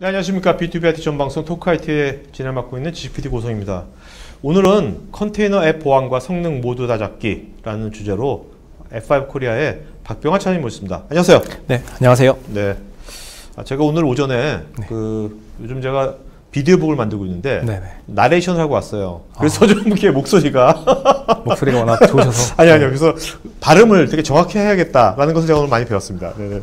네, 안녕하십니까. B2B IT 전문 방송 토크아이티의 진행 맡고 있는 지식 PD 고우성입니다. 오늘은 컨테이너 앱 보안과 성능 모두 다 잡기라는 주제로 F5 코리아의 박병하 차장님 모셨습니다. 안녕하세요. 네, 안녕하세요. 네. 아, 제가 오늘 오전에 네. 그 요즘 제가 비디오북을 만들고 있는데 네네. 나레이션을 하고 왔어요. 그래서 좀 이렇게 목소리가 목소리가 워낙 좋으셔서. 아니 아니요. 그래서 발음을 되게 정확히 해야겠다라는 것을 제가 오늘 많이 배웠습니다. 네네.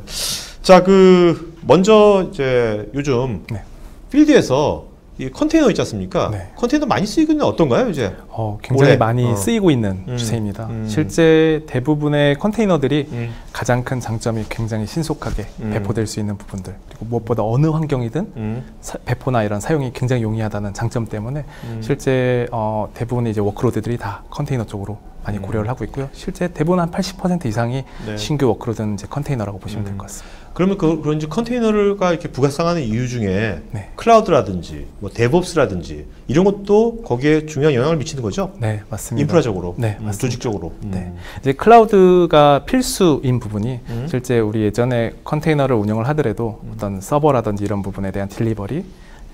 자, 그 먼저 이제 요즘 네. 필드에서 이 컨테이너 있지 않습니까? 네. 컨테이너 많이 쓰이고 있는 어떤가요, 이제? 어, 굉장히 올해, 많이 어. 쓰이고 있는 음, 추세입니다. 음. 실제 대부분의 컨테이너들이 음. 가장 큰 장점이 굉장히 신속하게 음. 배포될 수 있는 부분들 그리고 무엇보다 어느 환경이든 음. 사- 배포나 이런 사용이 굉장히 용이하다는 장점 때문에 음. 실제 어, 대부분의 이제 workload들이 다 컨테이너 쪽으로 많이 음. 고려를 하고 있고요. 실제 대부분 한 80% 이상이 네. 신규 workload는 이제 컨테이너라고 보시면 될 음. 것 같습니다. 그러면 그, 그런 이제 컨테이너가 이렇게 급부상하는 이유 중에 네. 클라우드라든지 뭐 DevOps라든지 이런 것도 거기에 중요한 영향을 미치는 거죠? 네, 맞습니다. 인프라적으로, 네, 음, 맞습니다. 조직적으로. 네. 음. 이제 클라우드가 필수인 부분이 음. 실제 우리 예전에 컨테이너를 운영을 하더라도 어떤 서버라든지 이런 부분에 대한 delivery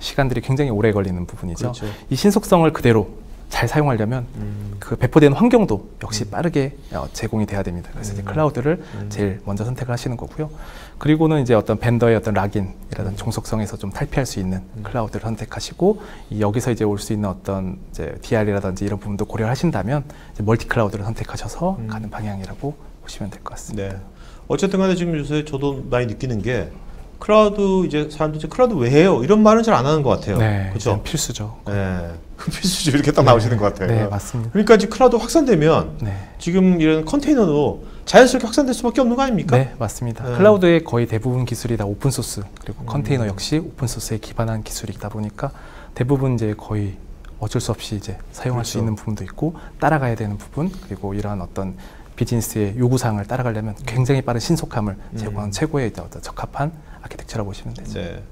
시간들이 굉장히 오래 걸리는 부분이죠. 그렇죠. 이 신속성을 그대로 잘 사용하려면 음. 그 배포된 환경도 역시 빠르게 어, 제공이 돼야 됩니다. 그래서 이제 음. 클라우드를 음. 제일 먼저 선택을 하시는 거고요. 그리고는 이제 어떤 vendor의 어떤 lock-in이라든 종속성에서 좀 탈피할 수 있는 음. 클라우드를 선택하시고 이 여기서 이제 올 수 있는 어떤 이제 DR이라든지 이런 부분도 고려를 하신다면 이제 multi-cloud를 선택하셔서 음. 가는 방향이라고 보시면 될 것 같습니다. 네. 어쨌든 간에 지금 요새 저도 많이 느끼는 게 클라우드 이제 사람들이 이제 클라우드 왜 해요? 이런 말은 잘 안 하는 것 같아요. 네, 그렇죠? 필수죠. 네. 그 필수죠. 이렇게 딱 나오시는 것 같아요. 네, 맞습니다. 그러니까 이제 클라우드 확산되면 네. 지금 이런 컨테이너도 자연스럽게 확산될 수밖에 없는 거 아닙니까? 네, 맞습니다. 네. 클라우드의 거의 대부분 기술이 다 오픈 소스 그리고 음. 컨테이너 역시 오픈 소스에 기반한 기술이다 보니까 대부분 이제 거의 어쩔 수 없이 이제 사용할 수 그렇죠. 있는 부분도 있고 따라가야 되는 부분 그리고 이러한 어떤 비즈니스의 요구 사항을 따라가려면 굉장히 빠른 신속함을 음. 제공하는 최고의 이제 어떤 적합한 아키텍처라고 보시면 되죠. 네.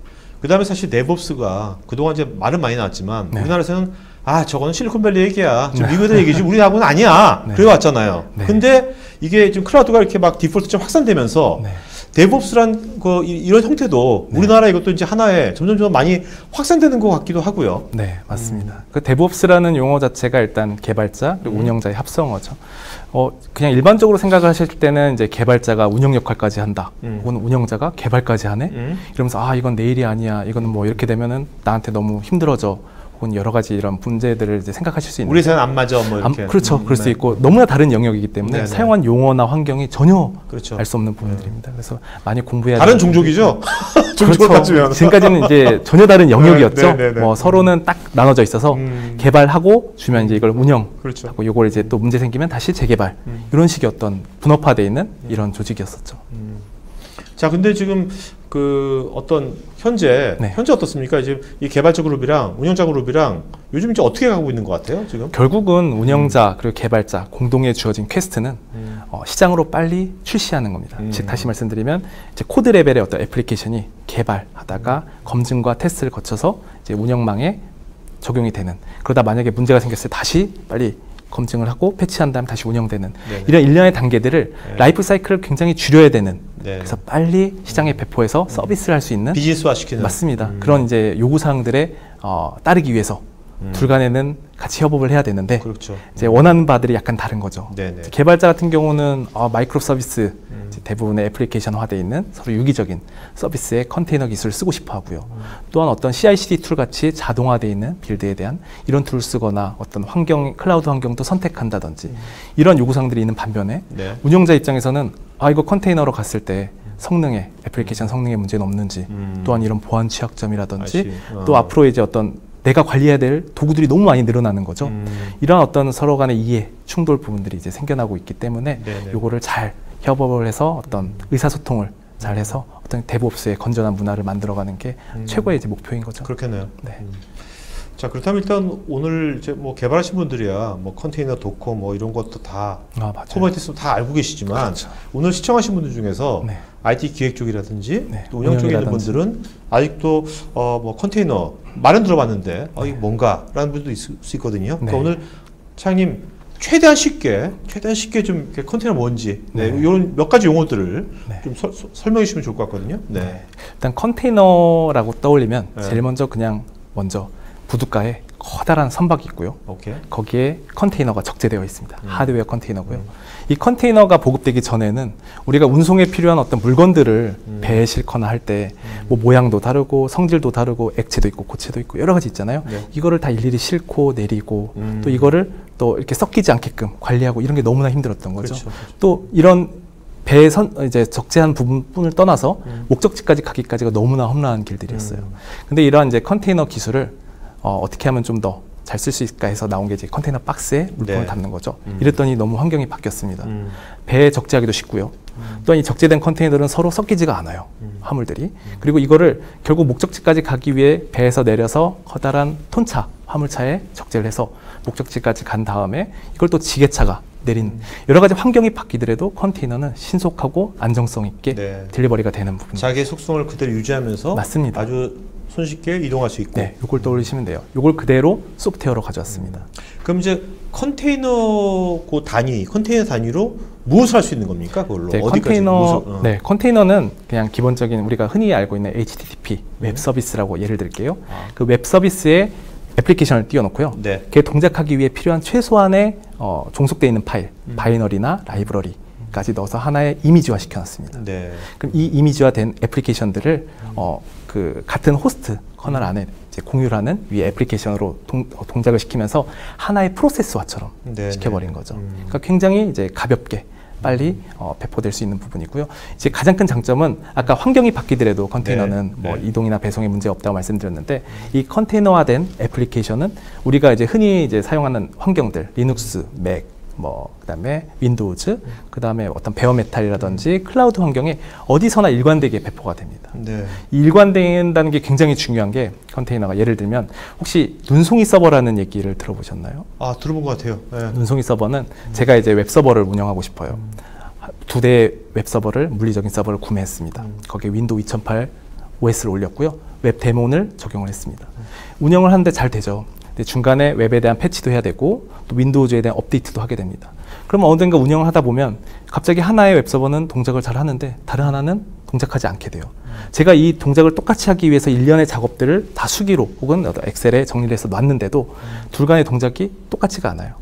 그다음에 사실 DevOps가 그동안 이제 말은 많이 나왔지만 네. 우리나라에서는 아 저거는 실리콘밸리 얘기야. 지금 네. 미국에서 얘기지 우리하고는 아니야. 네. 그래 왔잖아요. 네. 근데 이게 지금 클라우드가 이렇게 막 default처럼 확산되면서 네. DevOps란 그 이- 이런 형태도 네. 우리나라 이것도 이제 하나의 점점 점 많이 확산되는 것 같기도 하고요. 네, 맞습니다. 그 DevOps라는 용어 자체가 일단 개발자 그리고 음. 운영자의 합성어죠. 어, 그냥 일반적으로 생각하실 때는 이제 개발자가 운영 역할까지 한다. 음. 혹은 운영자가 개발까지 하네. 음. 이러면서 아 이건 내 일이 아니야. 이거는 뭐 이렇게 되면은 나한테 너무 힘들어져. 혹은 여러 가지 이런 문제들을 이제 생각하실 수 있는. 우리 세는 안 맞아 뭐 암- 이렇게. 그렇죠. 음, 그럴 수 네. 있고 너무나 다른 영역이기 때문에 네네. 사용한 용어나 환경이 전혀 그렇죠. 알수 없는 부분들입니다. 그래서 많이 공부해야 다른 종족이죠. 종족을 그렇죠. 지금까지는 이제 전혀 다른 영역이었죠. 네, 네, 네. 뭐 서로는 딱 나눠져 있어서 음. 개발하고 주면 이제 이걸 운영 그렇죠. 하고 요걸 이제 또 문제 생기면 다시 재개발 음. 이런 식의 어떤 분업화돼 있는 이런 조직이었었죠. 음. 자, 근데 지금 그 어떤 현재 네. 현재 어떻습니까? 지금 이 개발자 그룹이랑 운영자 그룹이랑 요즘 이제 어떻게 가고 있는 것 같아요? 지금? 결국은 운영자 그리고 개발자 공동에 주어진 quest는 어, 시장으로 빨리 출시하는 겁니다. 음. 즉 다시 말씀드리면 이제 코드 레벨의 어떤 애플리케이션이 개발하다가 검증과 테스트를 거쳐서 이제 운영망에 적용이 되는 그러다 만약에 문제가 생겼을 때 다시 빨리 검증을 하고 패치한 다음 다시 운영되는 네네. 이런 일련의 단계들을 네. 라이프 사이클을 굉장히 줄여야 되는 네. 그래서 빨리 시장에 배포해서 서비스를 할 수 있는 비즈니스화 시키는 맞습니다. 음. 그런 이제 요구 사항들에 어, 따르기 위해서 음. 둘 간에는 같이 협업을 해야 되는데 그렇죠. 이제 원하는 바들이 약간 다른 거죠. 네네. 개발자 같은 경우는 어, microservice 음. 대부분의 애플리케이션화돼 있는 서로 유기적인 서비스의 컨테이너 기술을 쓰고 싶어 하고요. 음. 또한 어떤 CI/CD 툴 같이 자동화돼 있는 build에 대한 이런 툴을 쓰거나 어떤 환경 클라우드 환경도 선택한다든지 음. 이런 요구사항들이 있는 반면에 네. 운영자 입장에서는 아 이거 컨테이너로 갔을 때 성능에 애플리케이션 성능에 문제는 없는지 음. 또한 이런 보안 취약점이라든지. 어. 또 앞으로 이제 어떤 내가 관리해야 될 도구들이 너무 많이 늘어나는 거죠. 음. 이런 어떤 서로 간의 이해, 충돌 부분들이 이제 생겨나고 있기 때문에 네네. 요거를 잘 협업을 해서 어떤 의사소통을 잘 해서 어떤 DevOps의 건전한 문화를 만들어가는 게 음. 최고의 이제 목표인 거죠. 그렇겠네요. 네. 음. 자 그렇다면 일단 오늘 이제 뭐 개발하신 분들이야 뭐 컨테이너 Docker 뭐 이런 것도 다 아 맞아요. Kubernetes 다 알고 계시지만 그렇죠. 오늘 시청하신 분들 중에서 네. IT 기획 쪽이라든지 네, 또 운영 쪽에 있는. 분들은 아직도 어 뭐 컨테이너 말은 들어봤는데 어 이게 뭔가라는 분도 있을 수 있거든요. 그러니까 네. 오늘 차장님 최대한 쉽게, 최대한 쉽게 좀 컨테이너 뭔지, 네, 네. 이런 몇 가지 용어들을 네. 좀 서- 서- 설명해 주시면 좋을 것 같거든요. 네. 일단 컨테이너라고 떠올리면 네. 제일 먼저 그냥 먼저 부둣가에 커다란 선박이 있고요. 오케이. 거기에 컨테이너가 적재되어 있습니다. 음. 하드웨어 컨테이너고요. 이 컨테이너가 보급되기 전에는 우리가 운송에 필요한 어떤 물건들을 음. 배에 싣거나 할 때 뭐 모양도 다르고 성질도 다르고 액체도 있고 고체도 있고 여러 가지 있잖아요. 네. 이거를 다 일일이 싣고 내리고 음. 또 이거를 또 이렇게 섞이지 않게끔 관리하고 이런 게 너무나 힘들었던 거죠. 그렇죠. 또 이런 배의 선 이제 적재한 부분을 떠나서 음. 목적지까지 가기까지가 너무나 험난한 길들이었어요. 음. 근데 이러한 이제 컨테이너 기술을 어, 어떻게 하면 좀 더 잘 쓸 수 있을까 해서 나온 게 이제 컨테이너 박스에 물품을 네. 담는 거죠. 음. 이랬더니 너무 환경이 바뀌었습니다. 음. 배에 적재하기도 쉽고요. 또한 이 적재된 컨테이너들은 서로 섞이지가 않아요. 음. 화물들이. 그리고 이거를 결국 목적지까지 가기 위해 배에서 내려서 커다란 톤차, 화물차에 적재를 해서 목적지까지 간 다음에 이걸 또 지게차가 내린 음. 여러 가지 환경이 바뀌더라도 컨테이너는 신속하고 안정성 있게 네. 딜리버리가 되는 부분. 자기의 속성을 그대로 유지하면서 맞습니다. 아주 손쉽게 이동할 수 있고. 네, 요걸 떠올리시면 돼요. 요걸 그대로 소프트웨어로 가져왔습니다. 그럼 이제 컨테이너 그 단위, 컨테이너 단위로 무엇을 할 수 있는 겁니까? 그걸로 네, 어디까지? 컨테이너, 무엇을- 어. 네, 컨테이너는 그냥 기본적인 우리가 흔히 알고 있는 HTTP 웹 서비스라고 예를 들게요. 음. 아. 그 웹 서비스에 애플리케이션을 띄워놓고요. 네. 그게 동작하기 위해 필요한 최소한의 어, 종속되어 있는 파일, 음. binary나 라이브러리 까지 넣어서 하나의 이미지화 시켜놨습니다. 네. 그럼 이 이미지화된 애플리케이션들을 어, 그 같은 호스트 kernel 안에 공유를 하는 위 애플리케이션으로 동, 어, 동작을 시키면서 하나의 프로세스화처럼 네, 시켜버린 네. 거죠. 음. 그러니까 굉장히 이제 가볍게 빨리 어, 배포될 수 있는 부분이고요. 이제 가장 큰 장점은 아까 환경이 바뀌더라도 컨테이너는 네, 뭐 네. 이동이나 배송에 문제 없다고 말씀드렸는데 이 컨테이너화된 애플리케이션은 우리가 이제 흔히 이제 사용하는 환경들 리눅스, 맥, 뭐 그다음에 윈도우즈, 그다음에 어떤 bare metal이라든지 클라우드 환경에 어디서나 일관되게 배포가 됩니다. 네. 일관된다는 게 굉장히 중요한 게 컨테이너가 예를 들면 혹시 눈송이 서버라는 얘기를 들어보셨나요? 아 들어본 것 같아요. 네. 눈송이 서버는 제가 이제 웹 서버를 운영하고 싶어요. 두 대의 웹 서버를 물리적인 서버를 구매했습니다. 거기에 윈도우 2008 OS를 올렸고요. 웹 daemon을 적용을 했습니다. 운영을 하는데 잘 되죠. 중간에 웹에 대한 패치도 해야 되고 또 윈도우즈에 대한 업데이트도 하게 됩니다. 그러면 어딘가 운영을 하다 보면 갑자기 하나의 웹 서버는 동작을 잘 하는데 다른 하나는 동작하지 않게 돼요. 제가 이 동작을 똑같이 하기 위해서 일련의 작업들을 다 수기로 혹은 엑셀에 정리를 해서 놨는데도 둘 간의 동작이 똑같지가 않아요.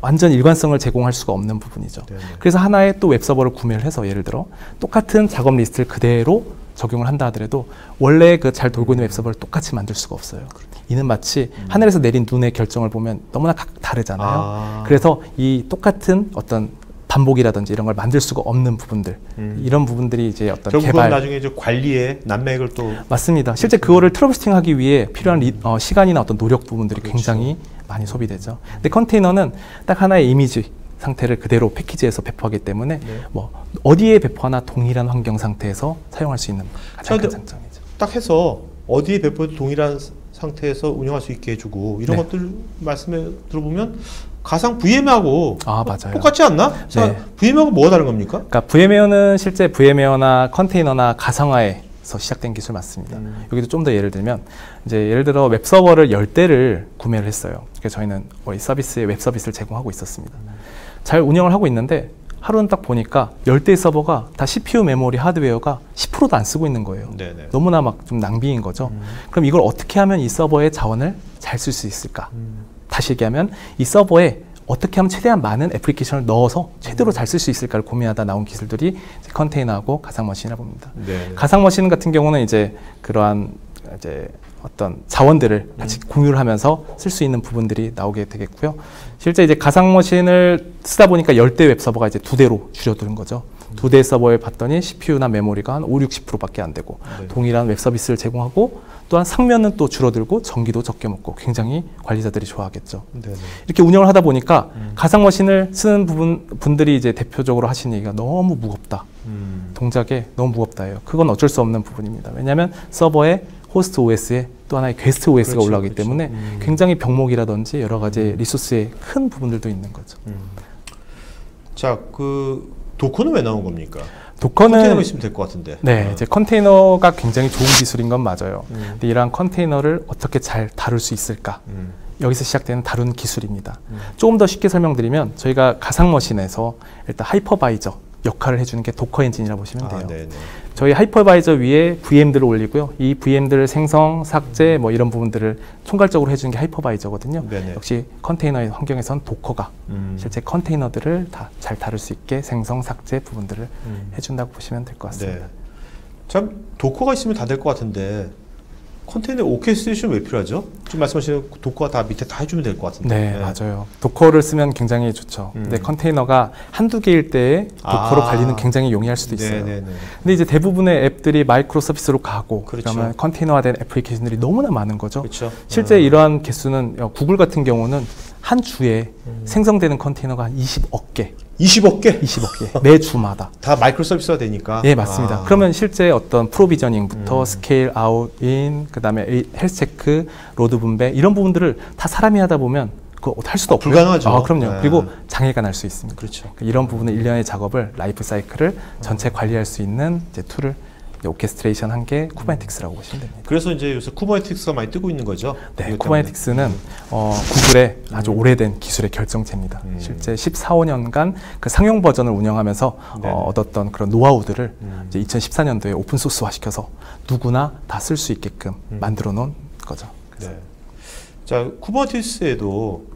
완전 일관성을 제공할 수가 없는 부분이죠. 네네. 그래서 하나의 또 웹서버를 구매를 해서 예를 들어 똑같은 작업 리스트를 그대로 적용을 한다 하더라도 원래 그 잘 돌고 있는 웹서버를 똑같이 만들 수가 없어요. 이는 마치 하늘에서 내린 눈의 결정을 보면 너무나 각 다르잖아요. 아. 그래서 이 똑같은 어떤 반복이라든지 이런 걸 만들 수가 없는 부분들 음. 이런 부분들이 이제 어떤 결국은 개발 나중에 이제 관리에 난맥을 또 맞습니다. 실제 그거를 트러블슈팅하기 위해 필요한 리- 어, 시간이나 어떤 노력 부분들이 그렇죠. 굉장히 많이 소비되죠. 근데 컨테이너는 딱 하나의 이미지 상태를 그대로 패키지해서 배포하기 때문에 네. 뭐 어디에 배포하나 동일한 환경 상태에서 사용할 수 있는 가장 큰 자, 장점이죠. 딱 해서 어디에 배포해도 동일한 상태에서 운영할 수 있게 해주고 이런 네. 것들 말씀에 들어보면 가상 VM하고 아 맞아요. 똑같지 않나? 자, 네. VM하고 뭐가 다른 겁니까? 그러니까 VMware는 실제 VMware나 컨테이너나 가상화에서 시작된 기술 맞습니다. 음. 여기도 좀 더 예를 들면 이제 예를 들어 웹 서버를 열 대를 구매를 했어요. 그래서 저희는 우리 서비스에 웹 서비스를 제공하고 있었습니다. 잘 운영을 하고 있는데 하루는 딱 보니까 열 대의 서버가 다 CPU 메모리 하드웨어가 10%도 안 쓰고 있는 거예요. 네네. 너무나 막 좀 낭비인 거죠. 음. 그럼 이걸 어떻게 하면 이 서버의 자원을 잘 쓸 수 있을까? 음. 다시 얘기하면 이 서버에 어떻게 하면 최대한 많은 애플리케이션을 넣어서 최대로 잘 쓸 수 있을까를 고민하다 나온 기술들이 컨테이너하고 가상 머신이라 봅니다. 네. 가상 머신 같은 경우는 이제 그러한 이제 어떤 자원들을 같이 공유를 하면서 쓸 수 있는 부분들이 나오게 되겠고요. 실제 이제 가상 머신을 쓰다 보니까 열대 웹 서버가 이제 두 대로 줄어드는 거죠. 두대 서버에 봤더니 CPU나 메모리가 한 5, 60%밖에 안 되고 네. 동일한 웹 서비스를 제공하고 또한 상면은 또 줄어들고 전기도 적게 먹고 굉장히 관리자들이 좋아하겠죠. 네네. 이렇게 운영을 하다 보니까 음. 가상 머신을 쓰는 부분 분들이 이제 대표적으로 하시는 얘기가 너무 무겁다. 음. 동작에 너무 무겁다예요. 그건 어쩔 수 없는 부분입니다. 왜냐하면 서버에 호스트 OS에 또 하나의 게스트 OS가 그렇죠, 올라오기 그렇죠. 때문에 음. 굉장히 병목이라든지 여러 가지 리소스의 큰 부분들도 있는 거죠. 음. 자, 그 도커는 왜 나온 겁니까? Docker는 컨테이너가 있으면 될 것 같은데. 네, 어. 이제 컨테이너가 굉장히 좋은 기술인 건 맞아요. 음. 근데 이러한 컨테이너를 어떻게 잘 다룰 수 있을까? 음. 여기서 시작되는 다룬 기술입니다. 조금 더 쉽게 설명드리면 저희가 가상 머신에서 일단 hypervisor 역할을 해주는 게 Docker 엔진이라고 보시면 돼요. 아. 저희 hypervisor 위에 VM들을 올리고요. 이 VM들을 생성, 삭제 뭐 이런 부분들을 총괄적으로 해주는 게 hypervisor거든요. 네네. 역시 컨테이너의 환경에선 도커가 음. 실제 컨테이너들을 다 잘 다룰 수 있게 생성, 삭제 부분들을 음. 해준다고 보시면 될 것 같습니다. 네. 참 도커가 있으면 다 될 것 같은데 컨테이너 orchestration 왜 필요하죠? 지금 말씀하신 도커가 다 밑에 다 해주면 될 것 같은데. 네, 맞아요. Docker를 쓰면 굉장히 좋죠. 근데 음. 컨테이너가 한두 개일 때 Docker로 아. 관리는 굉장히 용이할 수도 있어요. 네네네. 근데 이제 대부분의 앱들이 microservice로 가고 그렇죠. 그러면 컨테이너화된 애플리케이션들이 너무나 많은 거죠. 그렇죠. 실제 어. 이러한 개수는 어, 구글 같은 경우는 한 주에 음. 생성되는 컨테이너가 한 20억 개, 20억 개? 20억 개, 매 주마다. 다 마이크로 서비스가 되니까. 예, 맞습니다. 아. 그러면 실제 어떤 provisioning부터 음. scale out, in, 그 다음에 이 health check, load 분배 이런 부분들을 다 사람이 하다 보면 그거 할 수도 없고요. 불가능하죠. 아, 그럼요. 네. 그리고 장애가 날 수 있습니다. 그렇죠. 이런 부분의 일련의 작업을 라이프 사이클을 전체 관리할 수 있는 이제 툴을 orchestration 한 게 Kubernetes라고 보시면 됩니다. 그래서 이제 요새 Kubernetes가 많이 뜨고 있는 거죠. 네, 이것 Kubernetes는 어, 구글의 아주 오래된 기술의 결정체입니다. 음. 실제 14, 5년간 그 상용 버전을 운영하면서 네네. 어, 얻었던 그런 노하우들을 음. 이제 2014년도에 open source화 시켜서 누구나 다 쓸 수 있게끔 음. 만들어 놓은 거죠. 네. 자, Kubernetes에도 몇-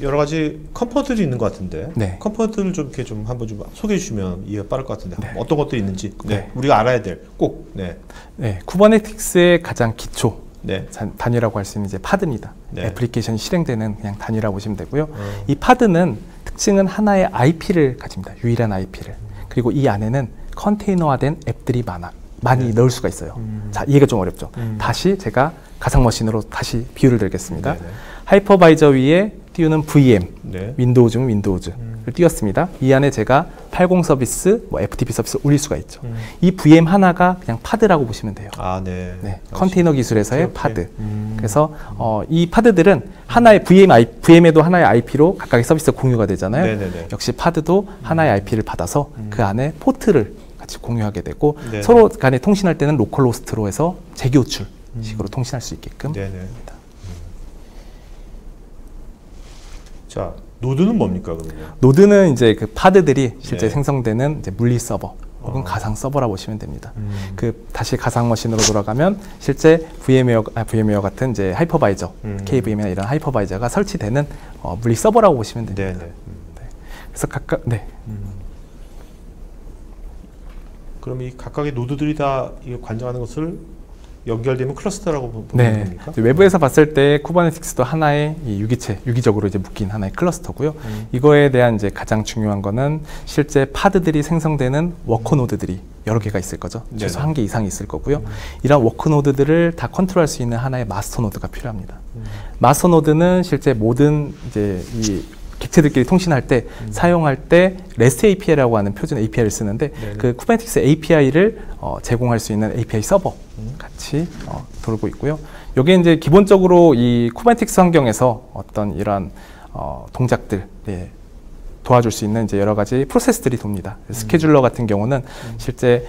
여러 가지 component들이 있는 것 같은데 네. component를 좀 이렇게 좀 한번 좀 소개해 주시면 이해가 빠를 것 같은데 네. 어떤 것들이 있는지 네. 네. 우리가 알아야 될 꼭 네. 네, Kubernetes의 가장 기초 네. 단- 단위라고 할 수 있는 이제 pod입니다. 네. 애플리케이션이 실행되는 그냥 단위라고 보시면 되고요. 어. 이 pod는 특징은 하나의 IP를 가집니다. 유일한 IP를. 그리고 이 안에는 컨테이너화된 앱들이 많아 많이 네. 넣을 수가 있어요. 음. 자, 이해가 좀 어렵죠. 음. 다시 제가 가상 머신으로 다시 비유를 들겠습니다. hypervisor 위에 띄우는 VM, 네. Window 중 Windows를 음. 띄웠습니다. 이 안에 제가 80 서비스, 뭐 FTP 서비스 올릴 수가 있죠. 음. 이 VM 하나가 그냥 pod라고 보시면 돼요. 아, 네. 네, 아, 컨테이너 기술에서의. pod. 음. 그래서 어, 이 pod들은 하나의 VM, I, VM에도 하나의 IP로 각각의 서비스가 공유가 되잖아요. 네네네. 역시 pod도 하나의 IP를 받아서 음. 그 안에 포트를 같이 공유하게 되고 네네. 서로 간에 통신할 때는 localhost로 해서 재귀 호출 음. 식으로 통신할 수 있게끔 네네. 자, 노드는 뭡니까 그러면? 노드는 이제 그 pod들이 실제 네. 생성되는 이제 물리 서버 혹은 어. 가상 서버라 보시면 됩니다. 음. 그 다시 가상 머신으로 돌아가면 실제 VMware, 아, VMware 같은 이제 hypervisor, 음. KVM이나 이런 하이퍼바이저가 설치되는 어, 물리 서버라고 보시면 됩니다. 네네. 음. 그래서 각각 네. 그럼 이 각각의 노드들이 다 관장하는 것을 연결되면 클러스터라고 보- 보는 네. 겁니까? 외부에서 봤을 때 Kubernetes도 하나의 이 유기체, 유기적으로 이제 묶인 하나의 클러스터고요. 음. 이거에 대한 이제 가장 중요한 거는 실제 pod들이 생성되는 worker node들이 여러 개가 있을 거죠. 최소 네네. 한개 이상이 있을 거고요. 이런 worker node들을 다 컨트롤할 수 있는 하나의 master node가 필요합니다. 음. master node는 실제 모든 이제 이 객체들끼리 통신할 때 사용할 때 REST API라고 하는 표준 API를 쓰는데 네네. 그 Kubernetes API를 어, 제공할 수 있는 API 서버 음. 같이 어, 돌고 있고요. 여기 이제 기본적으로 이 Kubernetes 환경에서 어떤 이런 어, 동작들 예, 도와줄 수 있는 이제 여러 가지 프로세스들이 돕니다. 음. scheduler 같은 경우는 실제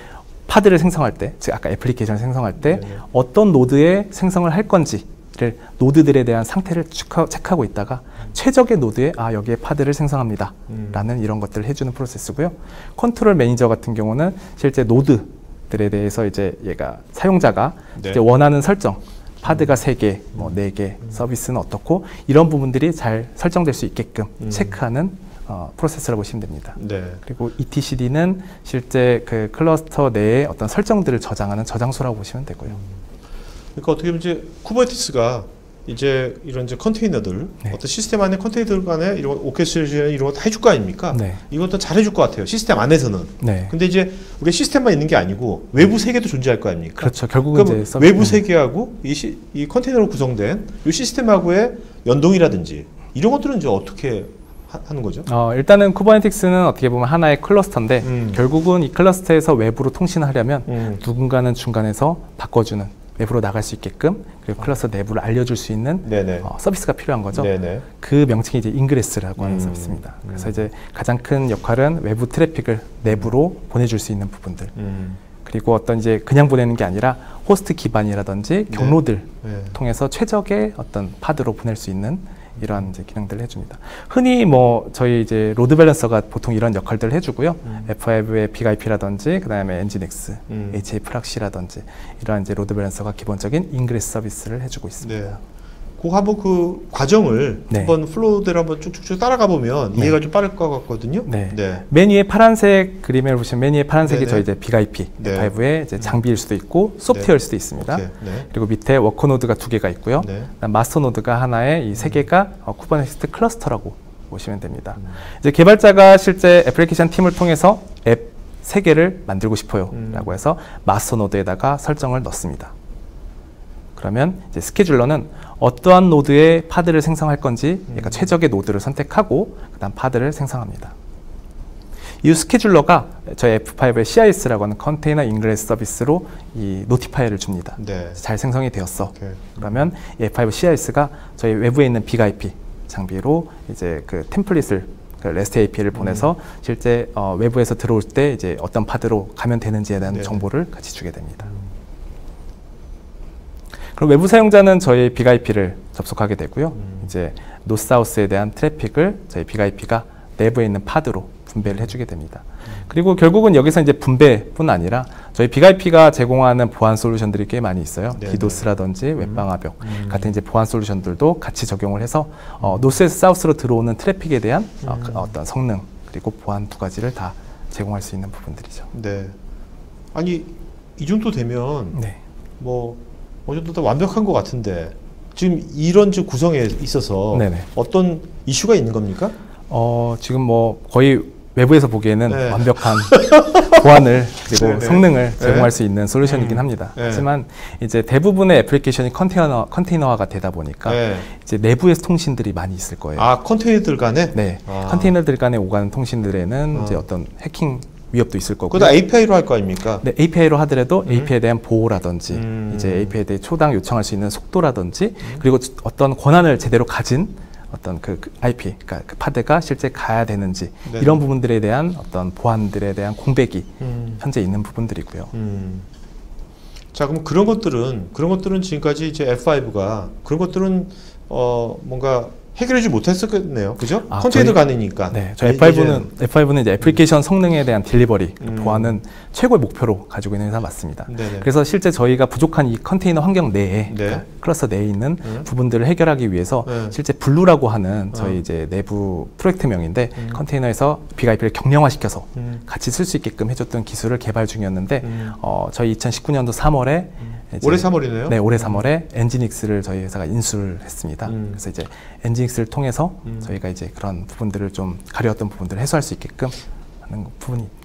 pod를 생성할 때, 즉 아까 애플리케이션을 생성할 때 네네. 어떤 노드에 생성을 할 건지를 노드들에 대한 상태를 체크하- 체크하고 있다가 최적의 노드에 아 여기에 pod를 생성합니다. 음. 라는 이런 것들을 해주는 프로세스고요. control manager 같은 경우는 실제 노드들에 대해서 이제 얘가 사용자가 네. 이제 원하는 설정 pod가 세개뭐 네개 서비스는 어떻고 이런 부분들이 잘 설정될 수 있게끔 음. 체크하는 어, 프로세스라고 보시면 됩니다. 네. 그리고 etcd는 실제 그 클러스터 내에 어떤 설정들을 저장하는 저장소라고 보시면 되고요. 그러니까 어떻게 보면 이제 Kubernetes가 이제 이런 이제 컨테이너들 네. 어떤 시스템 안에 컨테이너들 간에 이런 orchestration 이런 거다 해줄 거 아닙니까? 네. 이것도 잘 해줄 것 같아요. 시스템 안에서는. 네. 근데 이제 우리 시스템만 있는 게 아니고 외부 세계도 존재할 거 아닙니까? 그렇죠. 결국은 이제 서비- 외부 음. 세계하고 이, 시, 이 컨테이너로 구성된 이 시스템하고의 연동이라든지 이런 것들은 이제 어떻게 하, 하는 거죠? 어, 일단은 Kubernetes는 어떻게 보면 하나의 클러스터인데 음. 결국은 이 클러스터에서 외부로 통신하려면 음. 누군가는 중간에서 바꿔주는 외부로 나갈 수 있게끔 그리고 클러스터 내부를 알려줄 수 있는 네네. 어, 서비스가 필요한 거죠. 네네. 그 명칭이 이제 ingress라고 하는 음. 서비스입니다. 그래서 음. 이제 가장 큰 역할은 외부 트래픽을 내부로 보내줄 수 있는 부분들. 음. 그리고 어떤 이제 그냥 보내는 게 아니라 호스트 기반이라든지 네. 경로들 네. 통해서 최적의 어떤 pod로 보낼 수 있는 이러한 이제 기능들을 해줍니다. 흔히 뭐 저희 이제 load balancer가 보통 이런 역할들을 해주고요. 음. F5의 BIG-IP라든지 그다음에 NGINX, 음. HAProxy라든지 이러한 이제 load balancer가 기본적인 ingress 서비스를 해주고 있습니다. 네. 그 한번 그 과정을 네. 한번 flow대로 한번 쭉쭉쭉 따라가 보면 네. 이해가 좀 빠를 것 같거든요. 네. 네. 맨 위에 파란색 그림을 보시면 맨 위에 파란색이. 저희 이제 BIG-IP 네. F5의 이제 장비일 수도 있고 소프트웨어일 수도 있습니다. 네. 그리고 밑에 worker node가 두 개가 있고요. 네. master node가 하나에 이 세 개가 어, Kubernetes 클러스터라고 보시면 됩니다. 음. 이제 개발자가 실제 애플리케이션 팀을 통해서 앱 세 개를 만들고 싶어요라고 음. 해서 master node에다가 설정을 넣습니다. 그러면 이제 scheduler는 어떠한 노드의 pod를 생성할 건지 음. 얘가 최적의 노드를 선택하고 그다음 pod를 생성합니다. 이 scheduler가 저희 F5의 CIS라고 하는 Container Ingress Services로 이 notify를 줍니다. 네. 잘 생성이 되었어. 오케이. 그러면 이 F5 CIS가 저희 외부에 있는 BIG-IP 장비로 이제 그 template을 그 REST API를 보내서 실제 어, 외부에서 들어올 때 이제 어떤 pod로 가면 되는지에 대한 네네. 정보를 같이 주게 됩니다. 그럼 외부 사용자는 저희 BIG-IP를 접속하게 되고요. 음. 이제 노스사우스에 대한 트래픽을 저희 BIG-IP가 내부에 있는 pod로 분배를 해주게 됩니다. 그리고 결국은 여기서 이제 분배뿐 아니라 저희 BIG-IP가 제공하는 보안 solution들이 꽤 많이 있어요. 네네. DDoS라든지 웹방화벽 음. 같은 이제 보안 solution들도 같이 적용을 해서 어, 노스에서 사우스로 들어오는 트래픽에 대한 어, 그 음. 어떤 성능 그리고 보안 두 가지를 다 제공할 수 있는 부분들이죠. 네. 아니 이 정도 되면 네. 뭐 어느 정도 다 완벽한 것 같은데 지금 이런 구성에 있어서 네네. 어떤 이슈가 있는 겁니까? 어, 지금 뭐 거의 외부에서 보기에는 네. 완벽한 보안을 그리고 네네. 성능을 네. 제공할 수 있는 솔루션이긴 음. 합니다. 네. 하지만 이제 대부분의 애플리케이션이 컨테이너 컨테이너화가 되다 보니까 네. 이제 내부의 통신들이 많이 있을 거예요. 아 컨테이너들 간에 네, 아. 컨테이너들 간에 오가는 통신들에는 어. 이제 어떤 해킹 위협도 있을 거고. 그것도 API로 할 거 아닙니까? 네, API로 하더라도 음. API에 대한 보호라든지 음. 이제 API에 대해 초당 요청할 수 있는 속도라든지 그리고 어떤 권한을 제대로 가진 어떤 그, 그 IP, 그러니까 그 Pod가 실제 가야 되는지 네. 이런 부분들에 대한 어떤 보안들에 대한 공백이 음. 현재 있는 부분들이고요. 음. 자 그럼 그런 것들은 그런 것들은 지금까지 이제 F5가 그런 것들은 어 뭔가 해결하지 못했었겠네요, 그죠? 아, 컨테이너 간이니까. 네, 저희 이- F5는 F5는 이제 애플리케이션 성능에 대한 delivery 그 음. 보안은 최고의 목표로 가지고 있는 회사 맞습니다. 네네. 그래서 실제 저희가 부족한 이 컨테이너 환경 내에 네. 그러니까 클러스터 내에 있는 네. 부분들을 해결하기 위해서 네. 실제 블루라고 하는 저희 어. 이제 내부 프로젝트명인데 음. 컨테이너에서 BIG-IP를 경량화시켜서 음. 같이 쓸 수 있게끔 해줬던 기술을 개발 중이었는데 음. 어, 저희 2019년도 3월에 올해 3월이네요. 네, 올해 3월에 NGINX를 저희 회사가 인수를 했습니다. 음. 그래서 이제 NGINX를 통해서 음. 저희가 이제 그런 부분들을 좀 가려웠던 부분들을 해소할 수 있게끔 하는 부분입니다.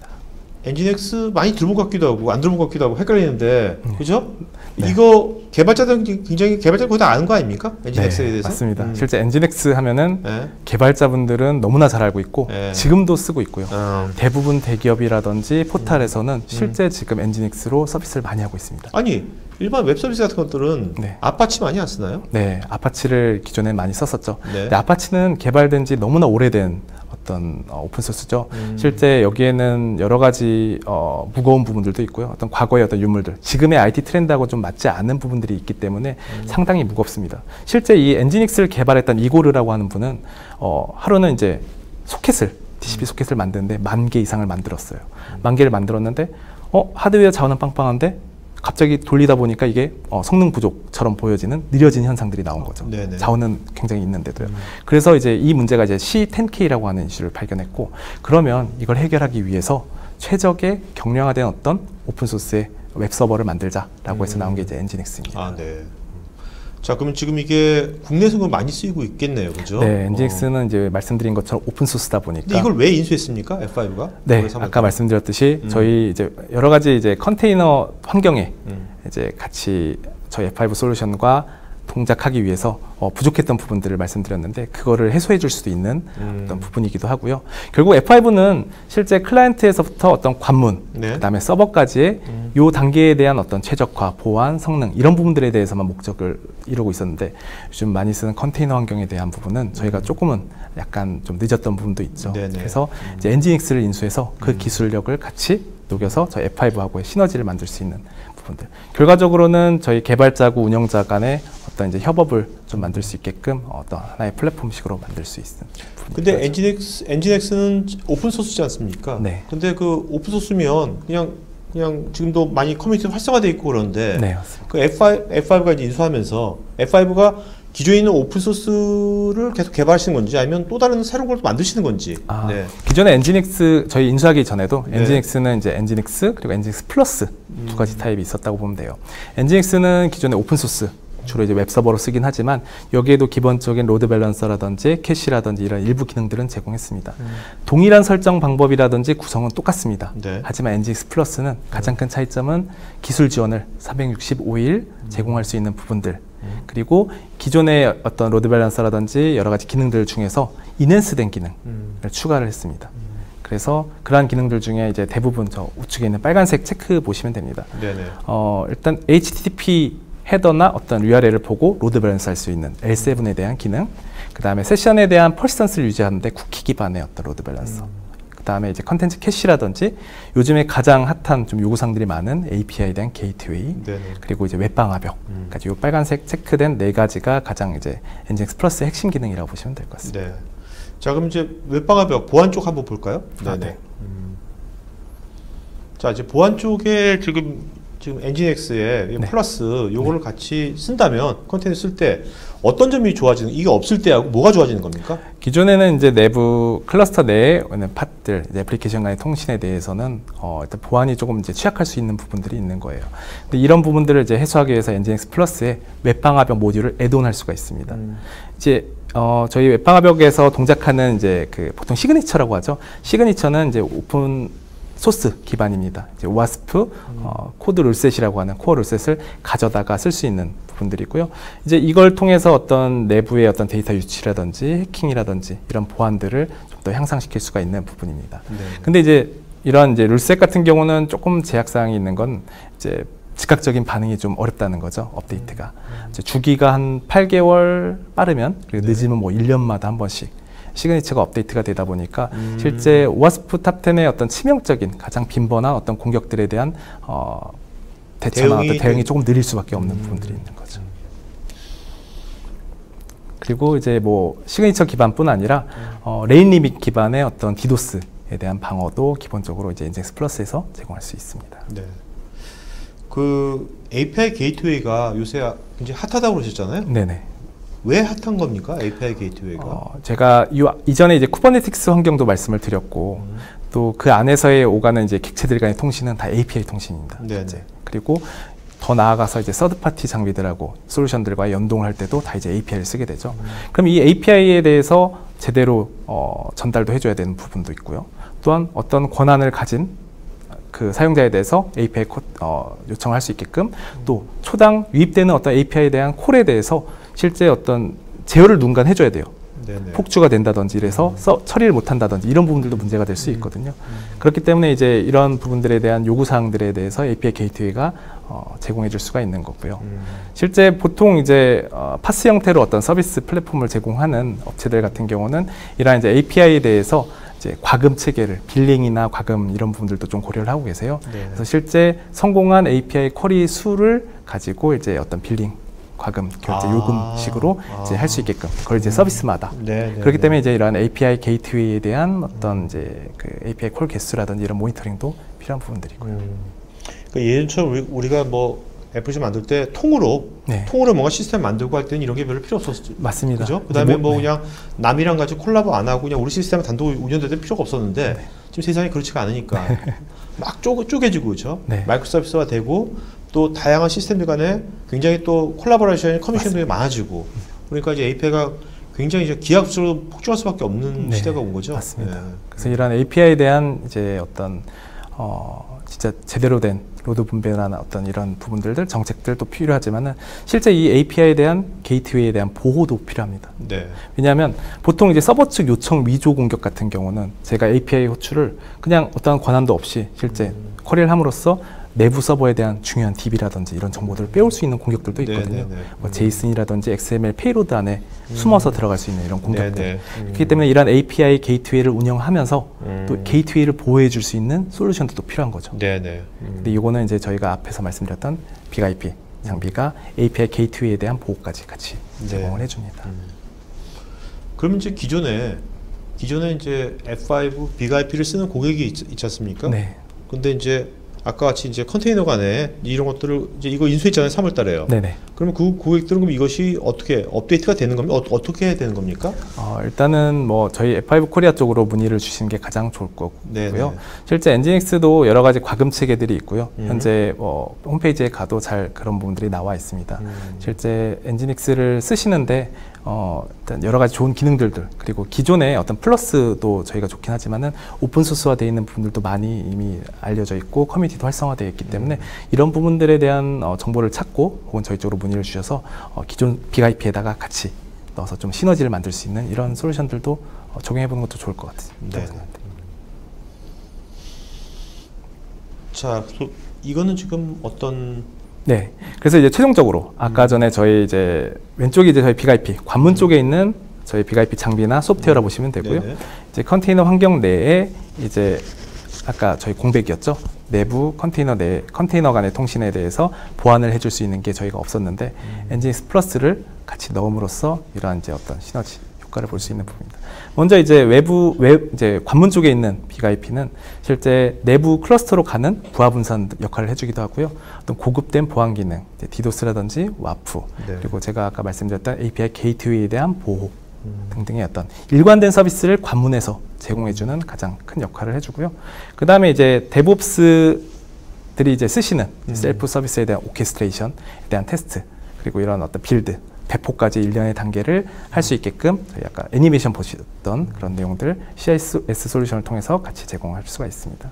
NGINX 많이 들어본 것 같기도 하고 안 들어본 것 같기도 하고 헷갈리는데 그죠? 네. 이거 개발자들 굉장히 개발자 거의 다 아는 거 아닙니까? 대해서 네, 맞습니다. 음. 실제 NGINX 하면은 네. 개발자분들은 너무나 잘 알고 있고 네. 지금도 쓰고 있고요. 어. 대부분 대기업이라든지 포탈에서는 음. 실제 지금 NGINX로 서비스를 많이 하고 있습니다. 아니 일반 웹 서비스 같은 것들은 네. 아파치 많이 안 쓰나요? 네, Apache를 기존에 많이 썼었죠. 네. 근데 Apache는 개발된 지 너무나 오래된 어떤 어, 오픈 소스죠. 음. 실제 여기에는 여러 가지 어, 무거운 부분들도 있고요. 어떤 과거의 어떤 유물들, 지금의 IT 트렌드하고 좀 맞지 않는 부분들이 있기 때문에 음. 상당히 무겁습니다. 실제 이 NGINX를 개발했던 이고르라고 하는 분은 어, 하루는 이제 소켓을 음. TCP 소켓을 만드는데 만 개 이상을 만들었어요. 만 개를 만들었는데 어 하드웨어 자원은 빵빵한데 갑자기 돌리다 보니까 이게 어, 성능 부족처럼 보여지는 느려진 현상들이 나온 거죠. 네네. 자원은 굉장히 있는데도요. 음. 그래서 이제 이 문제가 이제 C10K라고 하는 이슈를 발견했고 그러면 이걸 해결하기 위해서 최적의 경량화된 어떤 오픈 소스의 웹 서버를 만들자라고 해서 음. 나온 게 이제 NGINX입니다. 아, 네. 음. 자, 그럼 지금 이게 국내에서 많이 쓰이고 있겠네요, 그죠? 네, 어. NGINX는 이제 말씀드린 것처럼 오픈 소스다 보니까 근데 이걸 왜 인수했습니까? F5가? 네, 아까 말씀드렸듯이 음. 저희 이제 여러 가지 이제 컨테이너 환경에 음. 이제 같이 저희 F5 솔루션과 동작하기 위해서 어, 부족했던 부분들을 말씀드렸는데 그거를 해소해 줄 수도 있는 음. 어떤 부분이기도 하고요. 결국 F5는 실제 클라이언트에서부터 어떤 관문, 네. 그다음에 서버까지의 음. 요 단계에 대한 어떤 최적화, 보안, 성능 이런 부분들에 대해서만 목적을 이루고 있었는데 요즘 많이 쓰는 컨테이너 환경에 대한 부분은 저희가 조금은 약간 좀 늦었던 부분도 있죠. 음. 네네. 그래서 음. 이제 NGINX를 인수해서 그 음. 기술력을 같이 녹여서 저 F5하고의 시너지를 만들 수 있는 부분들. 결과적으로는 저희 개발자하고 운영자 간의 어떤 이제 협업을 좀 만들 수 있게끔 어떤 하나의 플랫폼식으로 만들 수 있는. 근데. NGINX NGINX는 오픈 소스지 않습니까? 네. 근데 그 오픈 소스면 그냥 그냥 지금도 많이 커뮤니티 활성화돼 있고 그런데 네. 그 F5, F5가 이제 인수하면서 F5가 기존에 있는 오픈 소스를 계속 개발하시는 건지 아니면 또 다른 새로운 걸또 만드시는 건지. 아, 네. 기존에 NGINX 저희 인수하기 전에도 네. NGINX는 이제 NGINX 그리고 NGINX Plus 음. 두 가지 타입이 있었다고 보면 돼요. NGINX는 기존에 오픈 소스 주로 이제 웹 서버로 쓰긴 하지만 여기에도 기본적인 load balancer라든지 캐시라든지 이런 일부 기능들은 제공했습니다. 음. 동일한 설정 방법이라든지 구성은 똑같습니다. 네. 하지만 NGINX Plus는 가장 큰 차이점은 기술 지원을 365일 제공할 수 있는 부분들 음. 그리고 기존의 어떤 load balancer라든지 여러 가지 기능들 중에서 enhance된 기능을 음. 추가를 했습니다. 그래서 그러한 기능들 중에 이제 대부분 저 우측에 있는 빨간색 체크 보시면 됩니다. 네네. 어, 일단 HTTP 헤더나 어떤 URL을 보고 load balance 할 수 있는 L7에 대한 기능, 그 다음에 세션에 대한 persistence를 유지하는데 쿠키 기반의 어떤 load balancer, 그 다음에 이제 컨텐츠 캐시라든지 요즘에 가장 핫한 좀 요구사항들이 많은 API에 대한 게이트웨이, 네네. 그리고 이제 웹방화벽, 음. 까지 요 빨간색 체크된 네 가지가 가장 이제 NGINX Plus의 핵심 기능이라고 보시면 될 것 같습니다. 네. 자 그럼 이제 웹방화벽 보안 쪽 한번 볼까요? 아, 네. 음. 자 이제 보안 쪽에 지금 지금 NGINX의 네. 플러스 요거를 같이 쓴다면 컨텐츠 쓸 때 어떤 점이 좋아지는 이게 없을 때하고 뭐가 좋아지는 겁니까? 기존에는 이제 내부 클러스터 내에 있는 Pod들, 애플리케이션 간의 통신에 대해서는 어, 일단 보안이 조금 이제 취약할 수 있는 부분들이 있는 거예요. 근데 이런 부분들을 이제 해소하기 위해서 NGINX Plus에 웹방화벽 모듈을 add-on할 수가 있습니다. 음. 이제 어, 저희 웹방화벽에서 동작하는 이제 그 보통 signature라고 하죠. signature는 이제 오픈 소스 기반입니다. 이제 OWASP 어, 코드 rule set이라고 하는 core rule set을 가져다가 쓸 수 있는 부분들이고요. 이제 이걸 통해서 어떤 내부의 어떤 데이터 유출이라든지 해킹이라든지 이런 보안들을 좀 더 향상시킬 수가 있는 부분입니다. 네. 근데 이제 이런 이제 rule set 같은 경우는 조금 제약 사항이 있는 건 이제 즉각적인 반응이 좀 어렵다는 거죠. 업데이트가. 이제 주기가 한 8개월 빠르면 그리고 네. 늦으면 뭐 1년마다 한 번씩 signature가 업데이트가 되다 보니까 음. 실제 OWASP Top 10의 어떤 치명적인 가장 빈번한 어떤 공격들에 대한 어 대처나 대응이 어떤 대응이 되- 조금 느릴 수밖에 없는 음. 부분들이 있는 거죠. 그리고 이제 뭐 시그니처 기반뿐 아니라 어, rate limit 기반의 어떤 디도스에 대한 방어도 기본적으로 이제 NGINX Plus에서 제공할 수 있습니다. 네. 그 API 게이트웨이가 요새 굉장히 핫하다고 그러셨잖아요. 네네. 왜 핫한 겁니까? API 게이트웨이가. 어, 제가 이, 이전에 이제 Kubernetes 환경도 말씀을 드렸고 음. 또그 안에서의 오가는 이제 객체들 간의 통신은 다 API 통신입니다. 네네. 이제. 그리고 더 나아가서 이제 third party 장비들하고 솔루션들과 연동을 할 때도 다 이제 API를 쓰게 되죠. 음. 그럼 이 API에 대해서 제대로 어, 전달도 해줘야 되는 부분도 있고요. 또한 어떤 권한을 가진 그 사용자에 대해서 API 코, 어, 요청할 수 있게끔 또 초당 유입되는 어떤 API에 대한 콜에 대해서 실제 어떤 제어를 누군가 해줘야 돼요. 네네. 폭주가 된다든지 이래서 써, 처리를 못한다든지 이런 부분들도 문제가 될 수 있거든요. 그렇기 때문에 이제 이런 부분들에 대한 요구 사항들에 대해서 API 게이트웨이가 어, 제공해 줄 수가 있는 거고요. 음. 실제 보통 이제 어, PaaS 형태로 어떤 서비스 플랫폼을 제공하는 업체들 같은 경우는 이러한 이제 API에 대해서 이제 과금 체계를 billing이나 과금 이런 부분들도 좀 고려를 하고 계세요. 네. 그래서 실제 성공한 API 쿼리 수를 가지고 이제 어떤 billing 과금 결제 아. 요금식으로 이제 아. 할수 있게끔 그걸 이제 서비스마다 네, 네, 그렇기 네. 때문에 이제 이러한 API 게이트웨이에 대한 어떤 이제 그 API 콜 개수라든지 이런 모니터링도 필요한 부분들이고요. 음. 그 예전처럼 우리, 우리가 뭐 애플리케이션 만들 때 통으로 네. 통으로 뭔가 시스템 만들고 할 때는 이런 게 별로 필요 없었죠. 맞습니다. 그죠? 그다음에 이제 뭐 네. 그냥 남이랑 같이 콜라보 안 하고 그냥 우리 시스템 단독 운영될 때 필요가 없었는데 네. 지금 세상이 그렇지가 않으니까 막 쪼, 쪼개지고 그죠? 네. micro service화 되고 또 다양한 시스템들 간에 굉장히 또 콜라보레이션 커뮤니케이션이 많아지고 그러니까 이제 API가 굉장히 이제 기하급수로 폭증할 수밖에 없는 네, 시대가 온 거죠. 맞습니다. 네. 그래서 이런 API에 대한 이제 어떤 어 진짜 제대로 된 load 분배나 어떤 이런 부분들 정책들도 필요하지만은 실제 이 API에 대한 게이트웨이에 대한 보호도 필요합니다. 네. 왜냐하면 보통 이제 서버 측 요청 위조 공격 같은 경우는 제가 API 호출을 그냥 어떠한 권한도 없이 실제 쿼리를 함으로써 내부 서버에 대한 중요한 DB라든지 이런 정보들을 빼올 수 있는 공격들도 네, 있거든요. 네, 네. 뭐 음. JSON이라든지 XML payload 안에 숨어서 들어갈 수 있는 이런 공격들. 네, 네. 음. 그렇기 때문에 이런 API 게이트웨이를 운영하면서 음. 또 게이트웨이를 보호해 줄 수 있는 솔루션도 또 필요한 거죠. 네네. 음. 근데 이거는 이제 저희가 앞에서 말씀드렸던 BIG-IP 장비가 API 게이트웨이에 대한 보호까지 같이 네. 제공을 해줍니다. 그럼 이제 기존에 기존에 이제 F5 BIG-IP를 쓰는 고객이 있, 있지 않습니까? 네, 근데 이제 아까 같이 이제 컨테이너 간에 이런 것들을 이제 이거 인수했잖아요. 3월 달에요. 네네. 그러면 그 고객들은 그럼 이것이 어떻게 업데이트가 되는 겁니까? 어, 떻게 해야 되는 겁니까? 어, 일단은 뭐 저희 F5 코리아 쪽으로 문의를 주시는 게 가장 좋을 거고요. 네네. 실제 NGINX도 여러 가지 과금 체계들이 있고요. 음. 현재 뭐 홈페이지에 가도 잘 그런 부분들이 나와 있습니다. 음. 실제 NGINX를 쓰시는데 어, 일단 여러 가지 좋은 기능들들 그리고 기존에 어떤 플러스도 저희가 좋긴 하지만은 오픈 소스화되어 있는 부분들도 많이 이미 알려져 있고 커뮤니티도 활성화되어 있기 때문에 이런 부분들에 대한 어, 정보를 찾고 혹은 저희 쪽으로 문의를 주셔서 어, 기존 빅IP에다가 같이 넣어서 좀 시너지를 만들 수 있는 이런 솔루션들도 어, 적용해 보는 것도 좋을 것 같습니다. 네. 자, 또 이거는 지금 어떤 네. 그래서 이제 최종적으로 아까 전에 저희 이제 왼쪽이 이제 저희 빅IP 관문 쪽에 있는 저희 빅IP 장비나 소프트웨어라 고 보시면 되고요. 네네. 이제 컨테이너 환경 내에 이제 아까 저희 공백이었죠. 내부 컨테이너 내 컨테이너 간의 통신에 대해서 보완을 해줄 수 있는 게 저희가 없었는데 엔진X 플러스를 같이 넣음으로써 이러한 이제 어떤 시너지 효과를 볼 수 있는 부분입니다. 먼저 이제 외부 외 이제 관문 쪽에 있는 빅IP는 실제 내부 클러스터로 가는 부하 분산 역할을 해주기도 하고요. 어떤 고급된 보안 기능, 디도스라든지 WAF 네. 그리고 제가 아까 말씀드렸던 API 게이트웨이에 대한 보호 음. 등등의 어떤 일관된 서비스를 관문에서 제공해주는 가장 큰 역할을 해주고요. 그 다음에 이제 DevOps들이 이제 쓰시는 음. 셀프 서비스에 대한 orchestration에 대한 테스트 그리고 이런 어떤 build 배포까지 일련의 단계를 할 수 있게끔 저희 아까 애니메이션 보셨던 그런 내용들 CIS 솔루션을 통해서 같이 제공할 수가 있습니다.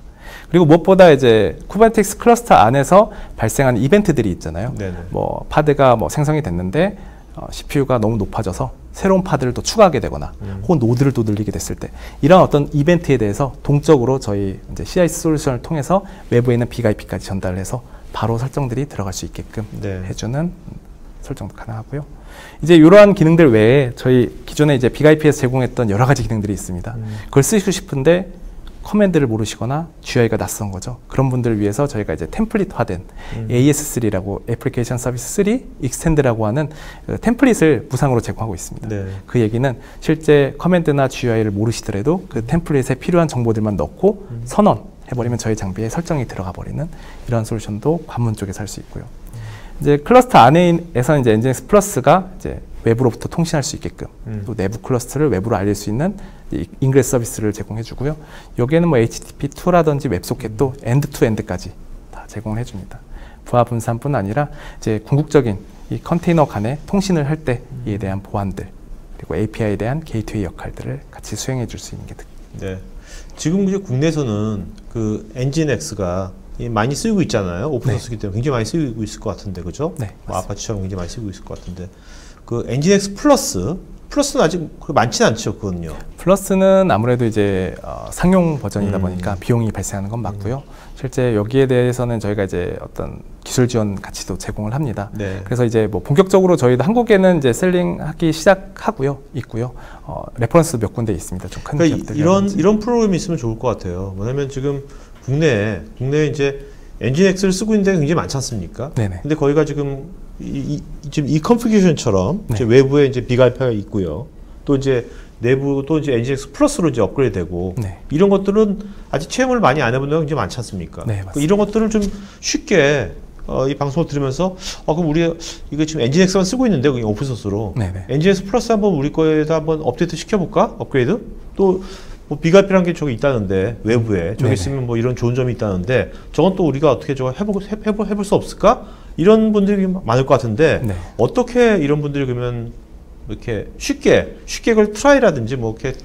그리고 무엇보다 이제 Kubernetes 클러스터 안에서 발생하는 이벤트들이 있잖아요. 네네. 뭐 pod가 뭐 생성이 됐는데 어, CPU가 너무 높아져서 새로운 pod를 또 추가하게 되거나 음. 혹은 노드를 또 늘리게 됐을 때 이런 어떤 이벤트에 대해서 동적으로 저희 이제 CIS 솔루션을 통해서 외부에 있는 BIG-IP까지 전달을 해서 바로 설정들이 들어갈 수 있게끔 네. 해주는 설정도 가능하고요. 이제 이러한 기능들 외에 저희 기존에 이제 BIG-IP에서 제공했던 여러 가지 기능들이 있습니다. 음. 그걸 쓰시고 싶은데 command를 모르시거나 GUI가 낯선 거죠. 그런 분들을 위해서 저희가 이제 템플릿화된 음. AS3라고 Application Service 3 Extend라고 하는 그 템플릿을 무상으로 제공하고 있습니다. 네. 그 얘기는 실제 command나 GUI를 모르시더라도 그 템플릿에 필요한 정보들만 넣고 음. 선언 해버리면 저희 장비에 설정이 들어가 버리는 이런 솔루션도 관문 쪽에서 할 수 있고요. 이제 클러스터 안에서 이제 NGINX Plus가 이제 외부로부터 통신할 수 있게끔 음. 또 내부 클러스터를 외부로 알릴 수 있는 이 ingress 서비스를 제공해 주고요. 여기에는 뭐 HTTP2라든지 WebSocket도 end to end까지 다 제공을 해줍니다. 부하 분산뿐 아니라 이제 궁극적인 이 컨테이너 간의 통신을 할 때에 대한 보안들 그리고 API에 대한 게이트웨이 역할들을 같이 수행해 줄 수 있는 게 특. 네. 지금 이제 국내에서는 그 NGINX가 많이 쓰이고 있잖아요. 오픈소스기 때문에 굉장히 많이 쓰이고 있을 것 같은데, 그죠? 네, 뭐 Apache처럼 굉장히 많이 쓰이고 있을 것 같은데, 그 NGINX Plus Plus는 아직 많지는 않죠, 그거는요. Plus는 아무래도 이제 어, 상용 버전이다 음. 보니까 비용이 발생하는 건 맞고요. 실제 여기에 대해서는 저희가 이제 어떤 기술 지원까지도 제공을 합니다. 네. 그래서 이제 뭐 본격적으로 저희도 한국에는 이제 selling하기 시작하고요, 있고요. 어, reference 몇 군데 있습니다. 좀큰 그러니까 기업들. 이런 이런 프로그램이 있으면 좋을 것 같아요. 뭐냐면 지금 국내에 국내에 이제 NGINX를 쓰고 있는 데가 굉장히 많지 않습니까? 네네. 근데 거기가 지금 이, 이 지금 이 configuration처럼 네. 이제 외부에 이제 BIG-IP가 있고요. 또 이제 내부 또 이제 NGINX Plus로 이제 업그레이드되고 네. 이런 것들은 아직 체험을 많이 안 해본 데가 굉장히 많지 않습니까? 네, 그 맞습니다. 이런 것들을 좀 쉽게 어, 이 방송을 들으면서 어 그럼 우리 이거 지금 NGINX만 쓰고 있는데 그게 오픈 소스로 네네. NGINX Plus 한번 우리 거에다 한번 업데이트 시켜볼까? 업그레이드? 또 뭐 BIG-IP란 게 저기 있다는데 외부에 저기. 있으면 뭐 이런 좋은 점이 있다는데 저건 또 우리가 어떻게 저거 해보, 해, 해보, 해볼 수 없을까? 이런 분들이 많을 것 같은데 네. 어떻게 이런 분들이 그러면 이렇게 쉽게 쉽게 그걸 try라든지 뭐 이렇게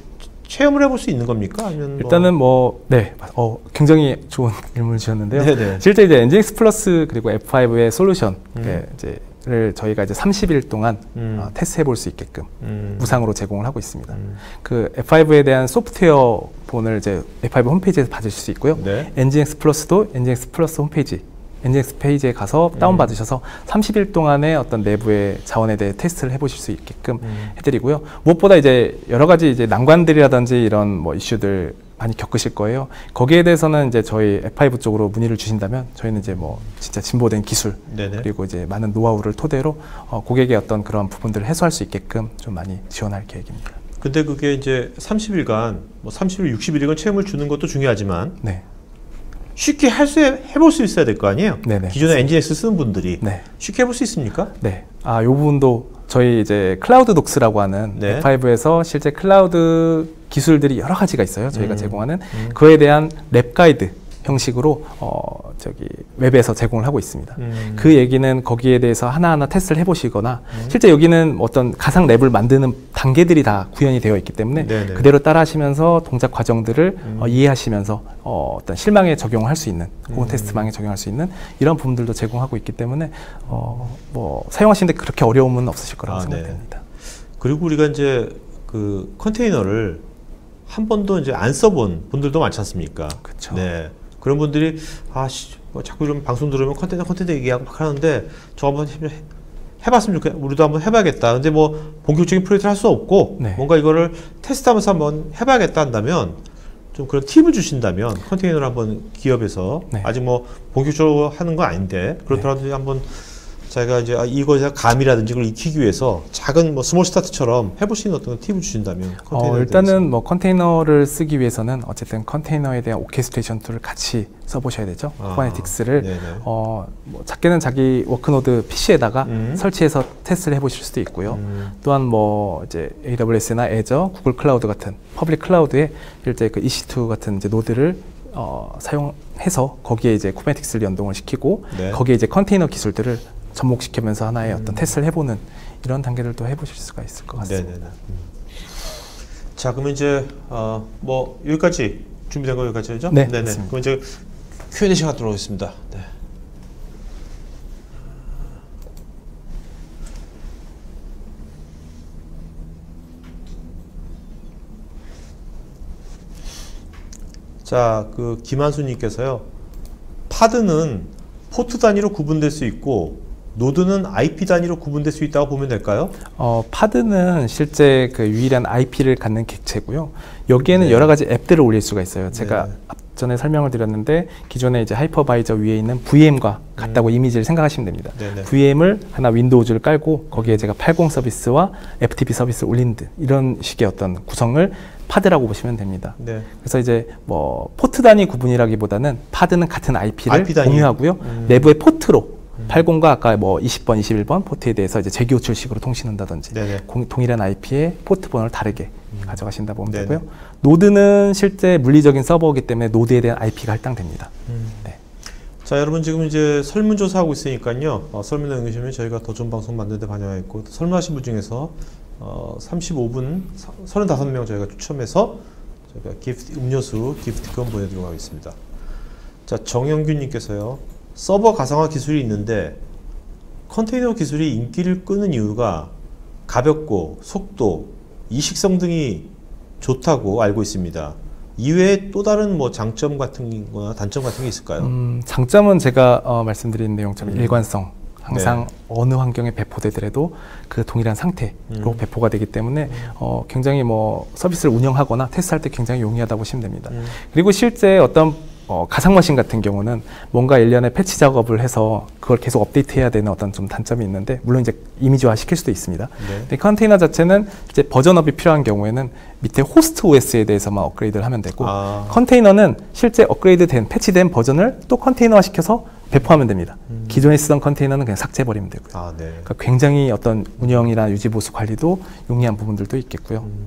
체험을 해볼 수 있는 겁니까? 아니면 뭐 일단은 뭐, 네, 어, 굉장히 좋은 질문을 주셨는데요. 네네. 실제 이제 NGINX Plus 그리고 F5의 솔루션, 음. 예, 이제 를 저희가 이제 30일 동안 음. 어, 테스트해 볼 수 있게끔 음. 무상으로 제공을 하고 있습니다. 음. 그 F5에 대한 소프트웨어 본을 이제 F5 홈페이지에서 받으실 수 있고요. 네. NGX 플러스도 NGX 플러스 홈페이지 NGX 페이지에 가서 다운 받으셔서 30일 동안의 어떤 내부의 자원에 대해 테스트를 해보실 수 있게끔 음. 해드리고요. 무엇보다 이제 여러 가지 이제 난관들이라든지 이런 뭐 이슈들 많이 겪으실 거예요. 거기에 대해서는 이제 저희 F5 쪽으로 문의를 주신다면 저희는 이제 뭐 진짜 진보된 기술 네네. 그리고 이제 많은 노하우를 토대로 어, 고객의 어떤 그런 부분들을 해소할 수 있게끔 좀 많이 지원할 계획입니다. 근데 그게 이제 30일간 뭐 30일, 60일간 체험을 주는 것도 중요하지만 네, 쉽게 할 수 해볼 수 있어야 될 거 아니에요? 네네. 기존에 NGINX 쓰는 분들이 네. 쉽게 해볼 수 있습니까? 네. 아, 요 부분도 저희 이제 Cloud Docs라고 하는 네. F5에서 실제 클라우드 기술들이 여러 가지가 있어요. 저희가 음. 제공하는 음. 그에 대한 lab 가이드 형식으로 어 저기 웹에서 제공을 하고 있습니다. 음. 그 얘기는 거기에 대해서 하나하나 테스트를 해보시거나 실제 여기는 어떤 가상 lab을 만드는 단계들이 다 구현이 되어 있기 때문에 네네. 그대로 따라하시면서 동작 과정들을 음. 어, 이해하시면서 어, 어떤 실망에 적용할 수 있는 혹은 음. 테스트망에 적용할 수 있는 이런 부분들도 제공하고 있기 때문에 어, 뭐 사용하시는데 그렇게 어려움은 없으실 거라고 아, 네. 생각됩니다. 그리고 우리가 이제 그 컨테이너를 한 번도 이제 안 써본 분들도 많지 않습니까? 그쵸. 네. 그런 분들이 아, 씨, 뭐 자꾸 이런 방송 들으면 컨테이너 컨테이너 얘기하고 막 하는데 저 한번 해, 해봤으면 좋겠, 우리도 한번 해봐야겠다. 근데 뭐 본격적인 프로젝트를 할 수 없고 네. 뭔가 이거를 테스트하면서 한번 해봐야겠다 한다면 좀 그런 팁을 주신다면 컨테이너를 한번 기업에서 네. 아직 뭐 본격적으로 하는 건 아닌데 그렇더라도 한번 자기가 이제 아, 이거에 감이라든지 그걸 익히기 위해서 작은 뭐 small start처럼 해볼 수 있는 어떤 팁을 주신다면 어, 일단은 대해서. 뭐 컨테이너를 쓰기 위해서는 어쨌든 컨테이너에 대한 orchestration tool을 같이 써보셔야 되죠. 아, Kubernetes를. 어, 뭐 작게는 자기 work node PC에다가 음. 설치해서 테스트를 해보실 수도 있고요. 음. 또한 뭐 이제 AWS나 애저, 구글 클라우드 같은 public 클라우드에 실제 그 EC2 같은 이제 노드를 어, 사용해서 거기에 이제 쿠버네틱스를 연동을 시키고 네. 거기에 이제 컨테이너 기술들을 접목시키면서 하나의 음. 어떤 테스트를 해보는 이런 단계들도 해보실 수가 있을 것 같습니다. 네네네. 음. 자, 그러면 이제 어, 뭐 여기까지 준비된 거 여기까지죠? 네, 네네. 맞습니다. 그럼 이제 Q&A 시간 들어오겠습니다. 네. 자, 그 김한수님께서요. pod는 포트 단위로 구분될 수 있고 노드는 IP 단위로 구분될 수 있다고 보면 될까요? 어, pod는 실제 그 유일한 IP를 갖는 객체고요. 여기에는 네. 여러 가지 앱들을 올릴 수가 있어요. 제가 네. 앞전에 설명을 드렸는데 기존에 이제 hypervisor 위에 있는 VM과 같다고 이미지를 생각하시면 됩니다. 음. 네네. VM을 하나 윈도우즈를 깔고 거기에 제가 80 서비스와 FTP 서비스를 올린 듯 이런 식의 어떤 구성을 pod라고 보시면 됩니다. 네. 그래서 이제 뭐 포트 단위 구분이라기보다는 pod는 같은 IP를 IP. 공유하고요. 음. 내부의 포트로 80과 아까 뭐 20번, 21번 포트에 대해서 이제 재교출식으로 통신한다든지. 공- 동일한 IP의 포트 번호를 다르게 가져가신다 보면 네네. 되고요. 노드는 실제 물리적인 서버이기 때문에 노드에 대한 IP가 할당됩니다. 네. 자 여러분 지금 이제 설문조사 하고 있으니까요 어, 설문 남기시면 저희가 더 좋은 방송 만드는 데 반영하겠고 또 설문하신 분 중에서 어, 35분 35명 저희가 추첨해서 저희가 기프트 음료수 기프트권 보내드리도록 하겠습니다 자 정영균님께서요 서버 가상화 기술이 있는데 컨테이너 기술이 인기를 끄는 이유가 가볍고 속도 이식성 등이 좋다고 알고 있습니다 이외에 또 다른 뭐 장점 같은 거나 단점 같은 게 있을까요? 음, 장점은 제가 어, 말씀드린 내용처럼 음. 일관성. 항상 어느 환경에 배포되더라도 그 동일한 상태로 음. 배포가 되기 때문에 어, 굉장히 뭐 서비스를 운영하거나 테스트할 때 굉장히 용이하다고 보시면 됩니다. 음. 그리고 실제 어떤 어, 가상 머신 같은 경우는 뭔가 일련의 패치 작업을 해서 그걸 계속 업데이트해야 되는 어떤 좀 단점이 있는데 물론 이제 이미지화 시킬 수도 있습니다. 네. 근데 컨테이너 자체는 이제 버전업이 필요한 경우에는 밑에 호스트 OS에 대해서만 업그레이드를 하면 되고 아. 컨테이너는 실제 업그레이드된 패치된 버전을 또 컨테이너화 시켜서 배포하면 됩니다. 음. 기존에 쓰던 컨테이너는 그냥 삭제해버리면 되고요. 아, 네. 그러니까 굉장히 어떤 운영이나 유지 보수 관리도 용이한 부분들도 있겠고요. 음.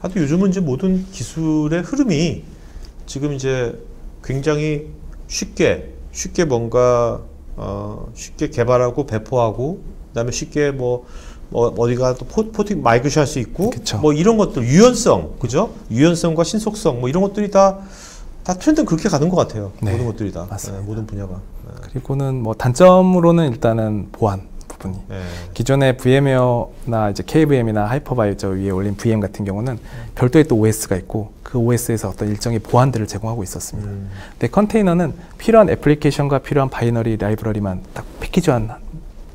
하도 요즘은 이제 모든 기술의 흐름이 지금 이제 굉장히 쉽게 쉽게 뭔가 어, 쉽게 개발하고 배포하고 그다음에 쉽게 뭐, 뭐 어디가 또 포, porting migration 할수 있고 그쵸. 뭐 이런 것들 유연성 그죠 유연성과 신속성 뭐 이런 것들이 다 다 트렌드는 그렇게 가는 것 같아요 네, 모든 것들이 다 맞습니다. 네, 모든 분야가 네. 그리고는 뭐 단점으로는 일단은 보안 부분이. 예. 기존의 VMware나 이제 KVM이나 hypervisor 위에 올린 VM 같은 경우는 별도의 또 OS가 있고 그 OS에서 어떤 일정의 보안들을 제공하고 있었습니다. 음. 근데 컨테이너는 필요한 애플리케이션과 필요한 binary 라이브러리만 딱 패키지한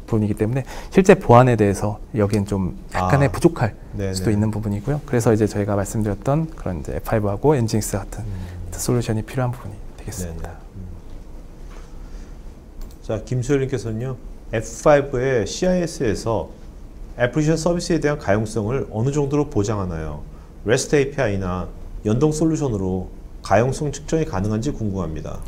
부분이기 때문에 실제 보안에 대해서 여기엔 좀 약간의 아. 부족할 네네. 수도 있는 부분이고요. 그래서 이제 저희가 말씀드렸던 그런 이제 F5하고 NGINX 같은 솔루션이 필요한 부분이 되겠습니다. 네네. 음. 자, 김수열님께서는요, F5의 CIS에서 애플리케이션 서비스에 대한 가용성을 어느 정도로 보장하나요? REST API나 연동 솔루션으로 가용성 측정이 가능한지 궁금합니다.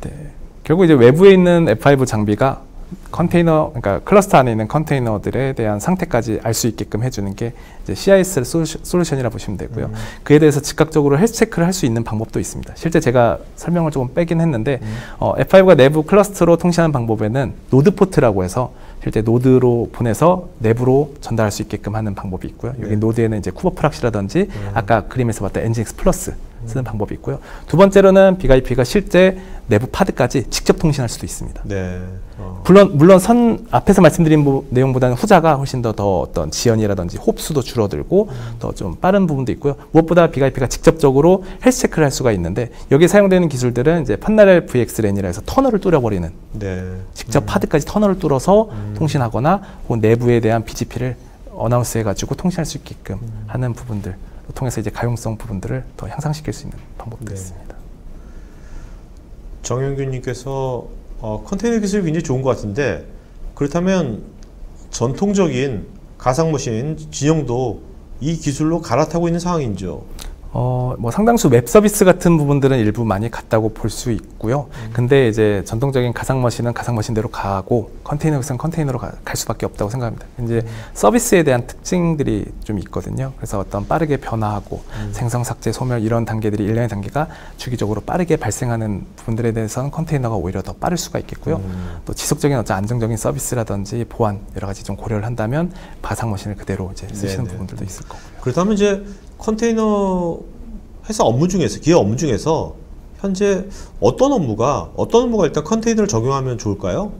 네. 결국 이제 외부에 있는 F5 장비가 컨테이너, 그러니까 클러스터 안에 있는 컨테이너들에 대한 상태까지 알 수 있게끔 해주는 게 이제 CIS 솔루션이라 보시면 되고요. 음. 그에 대해서 즉각적으로 health check를 할 수 있는 방법도 있습니다. 실제 제가 설명을 조금 빼긴 했는데 음. 어, F5가 내부 클러스터로 통신하는 방법에는 NodePort라고 해서 실제 노드로 보내서 내부로 전달할 수 있게끔 하는 방법이 있고요. 여기 네. 노드에는 이제 kube-proxy라든지 음. 아까 그림에서 봤던 NGINX Plus 쓰는 방법이 있고요. 두 번째로는 BIG-IP가 실제 내부 pod까지 직접 통신할 수도 있습니다. 네. 어. 물론 물론 선 앞에서 말씀드린 부- 내용보다는 후자가 훨씬 더, 더 어떤 지연이라든지 hop수도 줄어들고 더좀 빠른 부분도 있고요. 무엇보다 BIP가 직접적으로 헬스 체크를 할 수가 있는데 여기에 사용되는 기술들은 이제 판나렐 VX 랜이라 해서 터널을 뚫어버리는 네. 직접 파드까지 터널을 뚫어서 음. 통신하거나 혹은 내부에 대한 BGP를 어나운스 해가지고 통신할 수 있게끔 음. 하는 부분들 을 통해서 이제 가용성 부분들을 더 향상시킬 수 있는 방법도 네. 있습니다. 정영균님께서 어, 컨테이너 기술이 굉장히 좋은 것 같은데 그렇다면 전통적인 가상머신 진영도 이 기술로 갈아타고 있는 상황인지요? 어, 뭐 상당수 웹 서비스 같은 부분들은 일부 많이 갔다고 볼 수 있고요. 근데 이제 전통적인 가상 머신은 가상 머신대로 가고 컨테이너 기술은 컨테이너로 가- 갈 수밖에 없다고 생각합니다. 이제 서비스에 대한 특징들이 좀 있거든요. 그래서 어떤 빠르게 변화하고 생성, 삭제, 소멸 이런 단계들이 일련의 단계가 주기적으로 빠르게 발생하는 부분들에 대해서는 컨테이너가 오히려 더 빠를 수가 있겠고요. 음. 또 지속적인 어떤 안정적인 서비스라든지 보안 여러 가지 좀 고려를 한다면 가상 머신을 그대로 이제 쓰시는 네네. 부분들도 있을 거고요. 그렇다면 이제 컨테이너 회사 업무 중에서 기업 업무 중에서 현재 어떤 업무가 어떤 업무가 일단 컨테이너를 적용하면 좋을까요?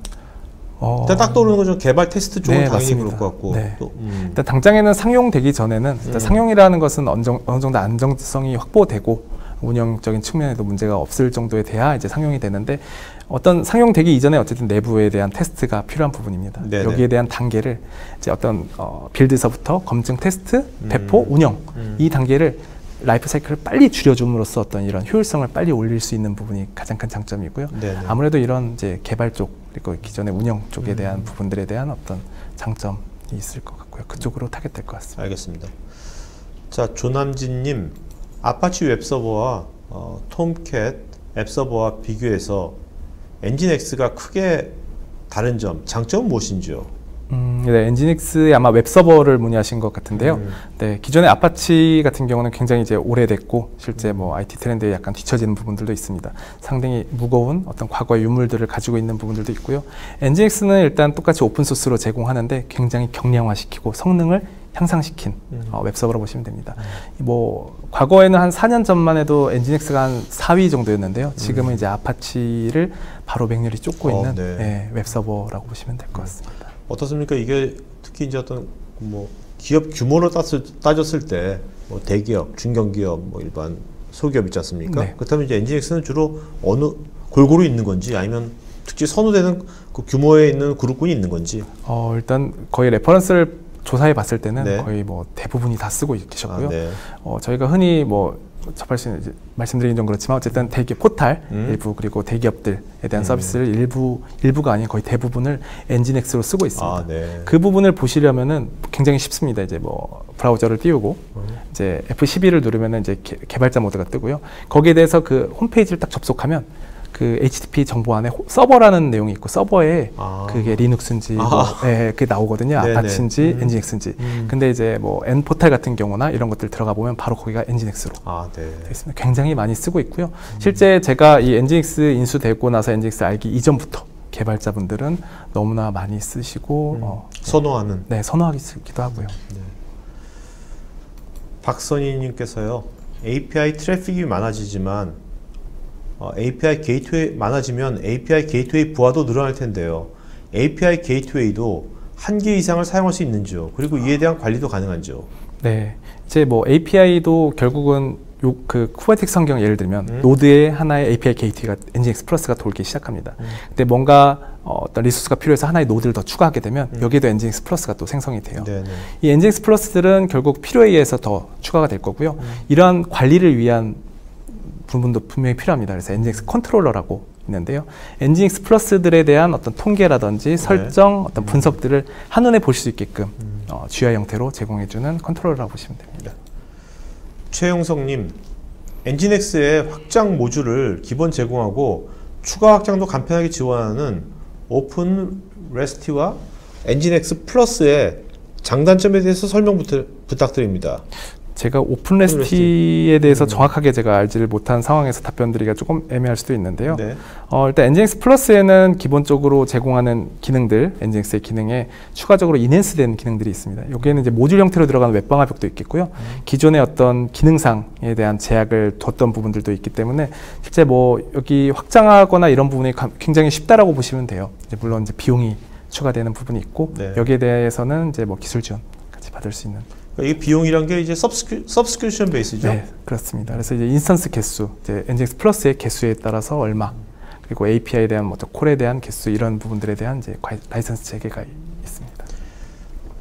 어, 일단 딱 떠오르는 건좀 개발 테스트 쪽은 네, 당연히 맞습니다. 그럴 것 같고 네. 또, 음. 일단 당장에는 상용되기 전에는 일단 음. 상용이라는 것은 어느 정- 어느 정도 안정성이 확보되고 운영적인 측면에도 문제가 없을 정도에 돼야 이제 상용이 되는데 어떤 상용되기 이전에 어쨌든 내부에 대한 테스트가 필요한 부분입니다. 네네. 여기에 대한 단계를 이제 어떤 어, build서부터 검증, 테스트, 배포, 음. 운영 음. 이 단계를 life cycle을 빨리 줄여줌으로써 어떤 이런 효율성을 빨리 올릴 수 있는 부분이 가장 큰 장점이고요. 네네. 아무래도 이런 이제 개발 쪽 그리고 기존의 운영 쪽에 대한 음. 부분들에 대한 어떤 장점이 있을 것 같고요. 그쪽으로 target될 것 같습니다. 알겠습니다. 자, 조남진님, 아파치 웹서버와 어, 톰캣 앱서버와 비교해서 NGINX가 크게 다른 점, 장점은 무엇인지요? 음, 네, NGINX의 아마 웹 서버를 문의하신 것 같은데요. 음. 네, 기존의 아파치 같은 경우는 굉장히 이제 오래됐고 실제 뭐 IT 트렌드에 약간 뒤처지는 부분들도 있습니다. 상당히 무거운 어떤 과거의 유물들을 가지고 있는 부분들도 있고요. NGINX는 일단 똑같이 오픈 소스로 제공하는데 굉장히 경량화시키고 성능을 향상시킨 음. 어, 웹 서버로 보시면 됩니다. 뭐 과거에는 한 4년 전만 해도 NGINX가 한 4위 정도였는데요. 지금은 이제 아파치를 바로 맹렬히 쫓고 음. 어, 있는 네. 예, 웹서버라고 보시면 될 것 같습니다. 어떻습니까? 이게 특히 이제 어떤 뭐 기업 규모로 따졌을, 따졌을 때 뭐 대기업, 중견기업, 뭐 일반 소기업 있지 않습니까? 네. 그렇다면 이제 NGINX는 주로 어느 골고루 있는 건지 아니면 특히 선호되는 그 규모에 있는 그룹군이 있는 건지. 어, 일단 거의 reference를 조사해 봤을 때는 네. 거의 뭐 대부분이 다 쓰고 계셨고요. 아, 네. 어, 저희가 흔히 뭐 접할 수 있는 말씀드리긴 좀 그렇지만 어쨌든 대기 포탈 음. 일부 그리고 대기업들에 대한 음. 서비스를 일부 일부가 아닌 거의 대부분을 NGINX로 쓰고 있습니다. 아, 네. 그 부분을 보시려면은 굉장히 쉽습니다. 이제 뭐 브라우저를 띄우고 음. 이제 F12를 누르면은 이제 개, 개발자 모드가 뜨고요. 거기에 대해서 그 홈페이지를 딱 접속하면 그 HTTP 정보 안에 호- 서버라는 내용이 있고 서버에 아. 그게 리눅스인지 뭐, 아. 예, 그게 나오거든요. 아파치인지 음. NGINX인지. 음. 근데 이제 뭐 N 포탈 같은 경우나 이런 것들 들어가 보면 바로 거기가 NGINX로 아, 네. 있습니다. 굉장히 많이 쓰고 있고요. 실제 제가 이 NGINX 인수되고 나서 NGINX 알기 이전부터 개발자분들은 너무나 많이 쓰시고 음. 어, 선호하는 네 선호하기도 하고요. 박선희님께서요. API 트래픽이 많아지지만 어, API 게이트웨이 많아지면 API 게이트웨이 부하도 늘어날 텐데요. API 게이트웨이도 한 개 이상을 사용할 수 있는지요? 그리고 이에 대한 관리도 가능한지요? 네. 이제 뭐 API도 결국은 요 그 Kubernetes 환경 예를 들면 음. 노드에 하나의 API 게이트가 NGINX Plus가 돌기 시작합니다. 음. 근데 뭔가 어, 어떤 리소스가 필요해서 하나의 노드를 더 추가하게 되면 음. 여기에도 NGINX Plus가 또 생성이 돼요. 네네. 이 NGINX Plus들은 결국 필요에 의해서 더 추가가 될 거고요. 음. 이러한 관리를 위한 부분도 분명히 필요합니다. 그래서 NGINX Controller라고 있는데요. NGINX Plus들에 대한 어떤 통계라든지 설정, 어떤 분석들을 한눈에 볼 수 있게끔 네. 음. 어, GUI 형태로 제공해주는 컨트롤러라고 보시면 됩니다. 최용성님, NGINX의 확장 모듈을 기본 제공하고 추가 확장도 간편하게 지원하는 OpenResty와 NGINX Plus의 장단점에 대해서 설명 부탁드립니다. 제가 OpenResty에 대해서 음. 정확하게 제가 알지를 못한 상황에서 답변드리기가 조금 애매할 수도 있는데요. 네. 어, 일단 NGINX Plus에는 기본적으로 제공하는 기능들, NGINX의 기능에 추가적으로 enhance된 기능들이 있습니다. 여기에는 이제 모듈 형태로 들어가는 웹방화벽도 있겠고요. 기존의 어떤 기능상에 대한 제약을 뒀던 부분들도 있기 때문에 실제 뭐 여기 확장하거나 이런 부분이 가- 굉장히 쉽다라고 보시면 돼요. 이제 물론 이제 비용이 추가되는 부분이 있고 네. 여기에 대해서는 이제 뭐 기술 지원 같이 받을 수 있는 그러니까 이게 비용이란 게 이제 subscr, subscription base죠. 네, 그렇습니다. 그래서 이제 인스턴스 개수, 이제 NGINX Plus의 개수에 따라서 얼마, 그리고 API에 대한 뭐 콜에 대한 개수 이런 부분들에 대한 이제 과- 라이선스 체계가 있습니다.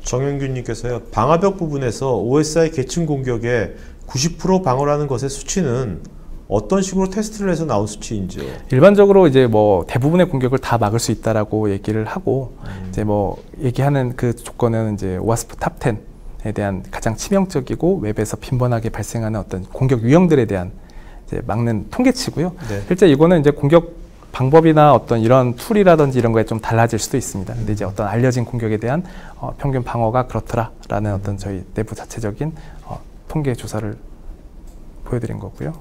정영균님께서요. 방화벽 부분에서 OSI 계층 공격에 90% 방어라는 것의 수치는 어떤 식으로 테스트를 해서 나온 수치인지요? 일반적으로 이제 뭐 대부분의 공격을 다 막을 수 있다라고 얘기를 하고 이제 뭐 얘기하는 그 조건은 이제 OWASP Top 10에 대한 가장 치명적이고 웹에서 빈번하게 발생하는 어떤 공격 유형들에 대한 막는 통계치고요. 네. 실제 이거는 이제 공격 방법이나 어떤 이런 툴이라든지 이런 거에 좀 달라질 수도 있습니다. 근데 이제 어떤 알려진 공격에 대한 어, 평균 방어가 그렇더라라는 어떤 저희 내부 자체적인 어, 통계 조사를 보여드린 거고요.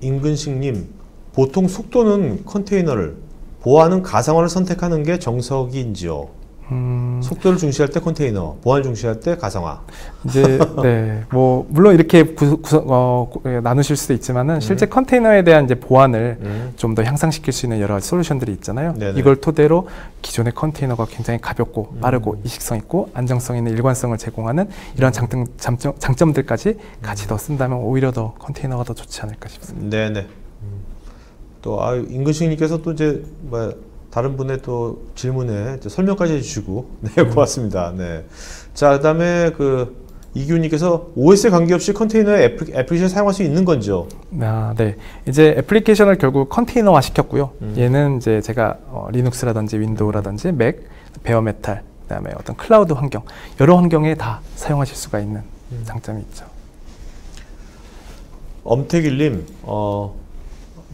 임근식님, 보통 속도는 컨테이너를 보안은 가상화를 선택하는 게 정석인지요? 음, 속도를 중시할 때 컨테이너, 보안을 중시할 때 가상화. 이제 네, 뭐 물론 이렇게 구, 구, 어, 고- 예, 나누실 수도 있지만은 실제 컨테이너에 대한 이제 보안을 음. 좀더 향상시킬 수 있는 여러 가지 솔루션들이 있잖아요. 네네. 이걸 토대로 기존의 컨테이너가 굉장히 가볍고 음. 빠르고 이식성 있고 안정성 있는 일관성을 제공하는 이런 장점, 장점, 장점들까지 같이 더 쓴다면 오히려 더 컨테이너가 더 좋지 않을까 싶습니다. 네네. 또 아, 임근식님께서 또 이제 뭐 다른 분의 또 질문에 설명까지 해주시고 네 고맙습니다. 네. 자 그다음에 그 이규님께서 OS에 관계없이 컨테이너에 애플, 애플리케이션 사용할 수 있는 건지요? 아, 네. 이제 애플리케이션을 결국 컨테이너화 시켰고요. 음. 얘는 이제 제가 어, 리눅스라든지 윈도우라든지 맥, bare metal, 그다음에 어떤 클라우드 환경 여러 환경에 다 사용하실 수가 있는 음. 장점이 있죠. 엄태길님, 어,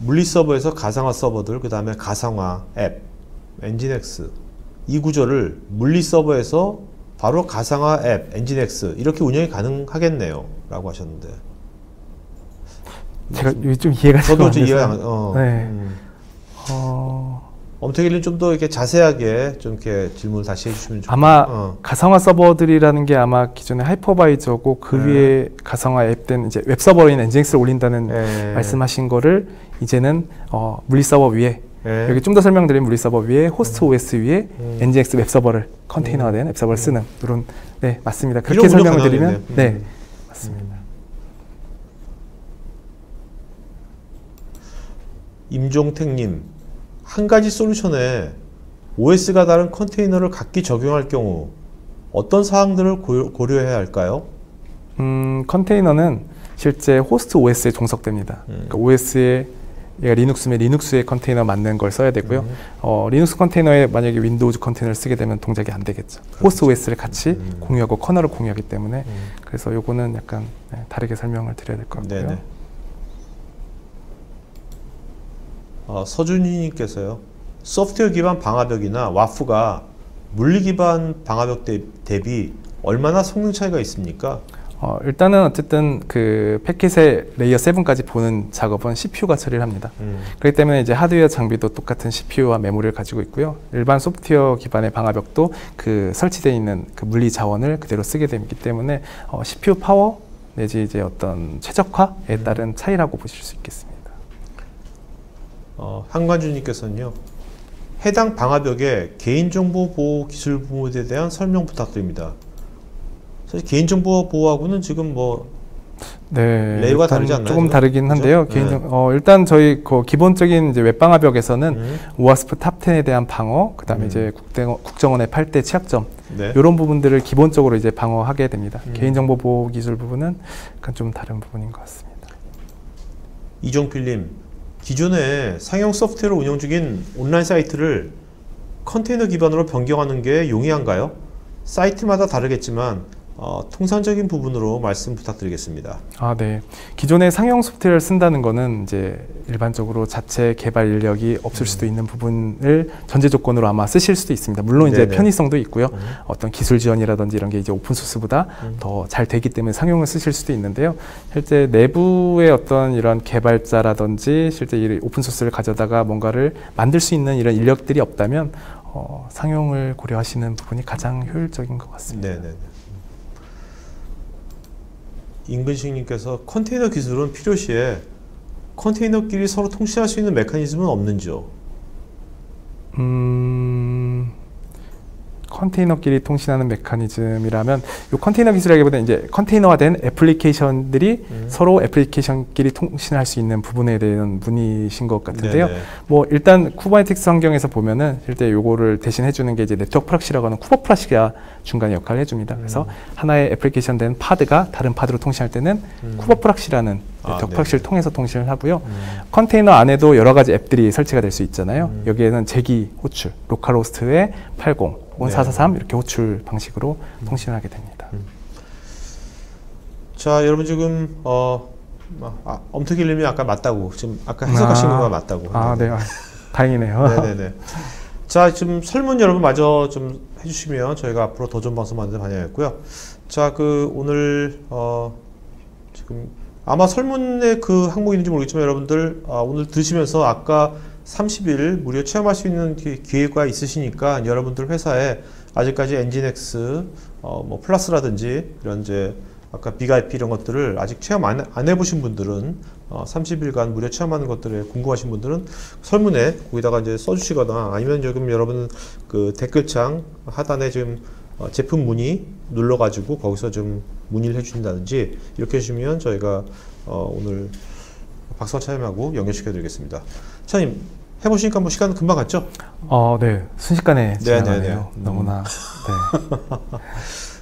물리 서버에서 가상화 서버들, 그 다음에 가상화 앱, NGINX 이 구조를 물리 서버에서 바로 가상화 앱, NGINX 이렇게 운영이 가능하겠네요. 라고 하셨는데. 제가 좀 이해가 좀 저도 안 좀. 이해가 안, 어, 네. 음. 어, 엄태길님 좀 더 이렇게 자세하게 좀 이렇게 질문을 다시 해주시면 좋 아마 어. 가상화 서버들이라는 게 아마 기존의 하이퍼바이저고 그 네. 위에 가상화 앱된 이제 웹 서버인 NGINX를 올린다는 예. 말씀하신 거를 이제는 어, 물리 서버 위에 예. 여기 좀 더 설명드린 물리 서버 위에 host OS 위에 음. NGINX 웹 서버를 컨테이너화된 웹 서버를 쓰는 이런 네 맞습니다. 그렇게 설명을 드리면. 네 음. 맞습니다. 임종택님, 한 가지 솔루션에 OS가 다른 컨테이너를 각기 적용할 경우 어떤 사항들을 고- 고려해야 할까요? 음 컨테이너는 실제 호스트 OS에 종속됩니다. 음. 그러니까 OS에 얘가 리눅스면 리눅스의 컨테이너 맞는 걸 써야 되고요. 음. 어, 리눅스 컨테이너에 만약에 Windows 컨테이너를 쓰게 되면 동작이 안 되겠죠. 호스트 OS를 같이 음. 공유하고 커널을 공유하기 때문에 음. 그래서 요거는 약간 네, 다르게 설명을 드려야 될 것 같고요. 네네. 어, 서준희님께서요. 소프트웨어 기반 방화벽이나 WAF가 물리 기반 방화벽 대- 대비 얼마나 성능 차이가 있습니까? 어, 일단은 어쨌든 그 패킷의 layer 7까지 보는 작업은 CPU가 처리를 합니다. 음. 그렇기 때문에 이제 하드웨어 장비도 똑같은 CPU와 메모리를 가지고 있고요. 일반 소프트웨어 기반의 방화벽도 그 설치되어 있는 그 물리 자원을 그대로 쓰게 되기 때문에 어, CPU 파워 내지 이제 어떤 최적화에 따른 차이라고 보실 수 있겠습니다. 어, 한관주님께서는요. 해당 방화벽의 개인정보 보호 기술 부분에 대한 설명 부탁드립니다. 사실 개인정보 보호하고는 지금 뭐 네, 일단 다르지 않나요, 조금 지금? 다르긴? 한데요. 네. 개인적 어, 일단 저희 그 기본적인 이제 웹방화벽에서는 음, OWASP Top 10에 대한 방어, 그다음에 음. 이제 국대, 국정원의 8대 취약점 네. 이런 부분들을 기본적으로 이제 방어하게 됩니다. 음. 개인정보 보호 기술 부분은 약간 좀 다른 부분인 것 같습니다. 이종필님, 기존에 상용 소프트웨어를 운영 중인 온라인 사이트를 컨테이너 기반으로 변경하는 게 용이한가요? 사이트마다 다르겠지만 어, 통상적인 부분으로 말씀 부탁드리겠습니다. 아, 네. 기존의 상용 소프트웨어를 쓴다는 거는 이제 일반적으로 자체 개발 인력이 없을 수도 있는 부분을 전제 조건으로 아마 쓰실 수도 있습니다. 물론 이제 네네. 편의성도 있고요. 음. 어떤 기술 지원이라든지 이런 게 이제 오픈 소스보다 음. 더잘 되기 때문에 상용을 쓰실 수도 있는데요. 실제 내부의 어떤 이런 개발자라든지 실제 이 오픈 소스를 가져다가 뭔가를 만들 수 있는 이런 인력들이 없다면 어, 상용을 고려하시는 부분이 가장 효율적인 것 같습니다. 네네네. 임근식님께서 컨테이너 기술은 필요시에 컨테이너끼리 서로 통신할 수 있는 메커니즘은 없는지요? 음, 컨테이너끼리 통신하는 메커니즘이라면 이 컨테이너 기술이라기보다는 이제 컨테이너화된 애플리케이션들이 음. 서로 애플리케이션끼리 통신할 수 있는 부분에 대한 문의신 것 같은데요. 네네. 뭐 일단 Kubernetes 환경에서 보면은 실제 요거를 대신 해 주는 게 이제 네트워크 proxy라고 하는 kube-proxy가 중간에 역할을 해 줍니다. 그래서 음. 하나의 애플리케이션 된 Pod가 다른 Pod로 통신할 때는 음. kube-proxy라는 아, 네트워크 네네. proxy를 통해서 통신을 하고요. 음. 컨테이너 안에도 여러 가지 앱들이 설치가 될 수 있잖아요. 음. 여기에는 자기 호출, localhost의 80 혹은 네. 443 이렇게 호출 방식으로 음. 통신을 하게 됩니다. 자, 여러분 지금 어, 아, 엄태길님이 아까 맞다고 지금 아까 해석하신 아. 거가 맞다고. 아, 네. 아, 다행이네요. 네네네. 자, 지금 설문 여러분 마저 좀 해주시면 저희가 앞으로 더 좋은 방송 만드는 반영했고요. 자, 그 오늘 어, 지금 아마 설문에 그 항목이 있는지 모르겠지만 여러분들 아, 오늘 드시면서 아까 30일 무료 체험할 수 있는 기- 기회가 있으시니까 여러분들 회사에 아직까지 NGINX 어, 뭐 Plus라든지 이런 이제 아까 BIG-IP 이런 것들을 아직 체험 안, 안 해보신 분들은 어, 30일간 무료 체험하는 것들에 궁금하신 분들은 설문에 거기다가 이제 써주시거나 아니면 지금 여러분 그 댓글창 하단에 지금 어, 제품 문의 눌러가지고 거기서 좀 문의를 해주신다든지 이렇게 해주시면 저희가 어, 오늘 박사 차임하고 연결시켜드리겠습니다. 차님 해보시니까 뭐 시간 금방 갔죠? 어, 네. 순식간에 네, 지나가네요. 네, 네. 너무나. 네.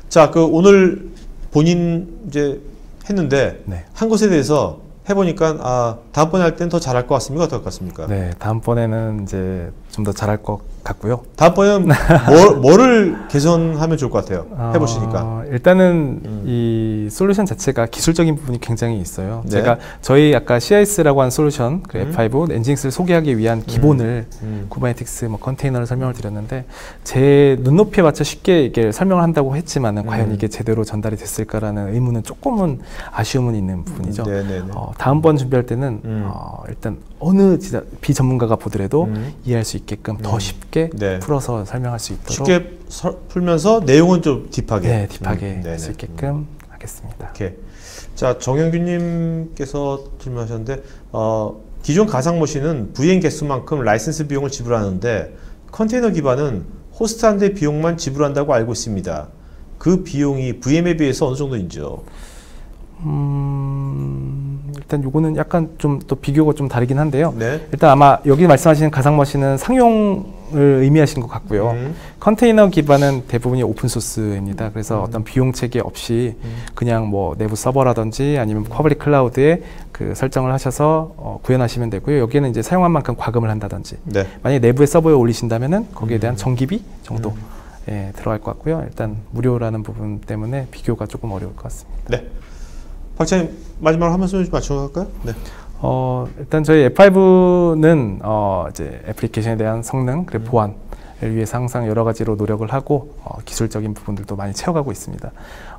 자, 그 오늘 본인 이제 했는데 네. 한 것에 대해서 해보니까 아 다음번에 할 때는 더 잘할 것 같습니까? 어떨 것 같습니까? 네, 다음번에는 이제 좀 더 잘할 것 같고요. 다음번에는 뭐, 뭐를 개선하면 좋을 것 같아요? 해보시니까. 어, 일단은 음. 이 솔루션 자체가 기술적인 부분이 굉장히 있어요. 네. 제가 저희 아까 CIS라고 한 솔루션, 그 음. F5 NGINX를 소개하기 위한 기본을 음. 쿠버네티क्스 뭐 컨테이너를 설명을 드렸는데 제 눈높이에 맞춰 쉽게 이게 설명을 한다고 했지만은 음. 과연 이게 제대로 전달이 됐을까라는 의문은 조금은 아쉬움은 있는 부분이죠. 네네네. 어, 다음번 준비할 때는 음. 어, 일단 어느 비전문가가 보더라도 음. 이해할 수 있게끔 더 음. 쉽게 네. 풀어서 설명할 수 있도록 쉽게 설- 풀면서 내용은 좀 deep하게. 네, deep하게 음, 할 네네. 수 있게끔 하겠습니다. 오케이. 자, 정영규님께서 질문하셨는데, 어, 기존 가상 머신은 VM 개수만큼 라이센스 비용을 지불하는데, 컨테이너 기반은 호스트 한대 비용만 지불한다고 알고 있습니다. 그 비용이 VM에 비해서 어느 정도인지요? 음, 일단 요거는 약간 좀 또 비교가 좀 다르긴 한데요. 네. 일단 아마 여기 말씀하시는 가상머신은 상용을 의미하시는 것 같고요. 음, 컨테이너 기반은 대부분이 오픈 소스입니다. 그래서 음. 어떤 비용 체계 없이 음. 그냥 뭐 내부 서버라든지 아니면 public 클라우드에 그 설정을 하셔서 어, 구현하시면 되고요. 여기에는 이제 사용한 만큼 과금을 한다든지 네. 만약에 내부에 서버에 올리신다면은 거기에 대한 음. 전기비 정도 음. 예, 들어갈 것 같고요. 일단 무료라는 부분 때문에 비교가 조금 어려울 것 같습니다. 네. 박사님, 마지막으로 한 말씀 좀 맞춰갈까요? 네. 어, 일단 저희 F5는 어, 이제 애플리케이션에 대한 성능 그리고 음. 보안 을 위해서 항상 여러 가지로 노력을 하고 어, 기술적인 부분들도 많이 채워가고 있습니다.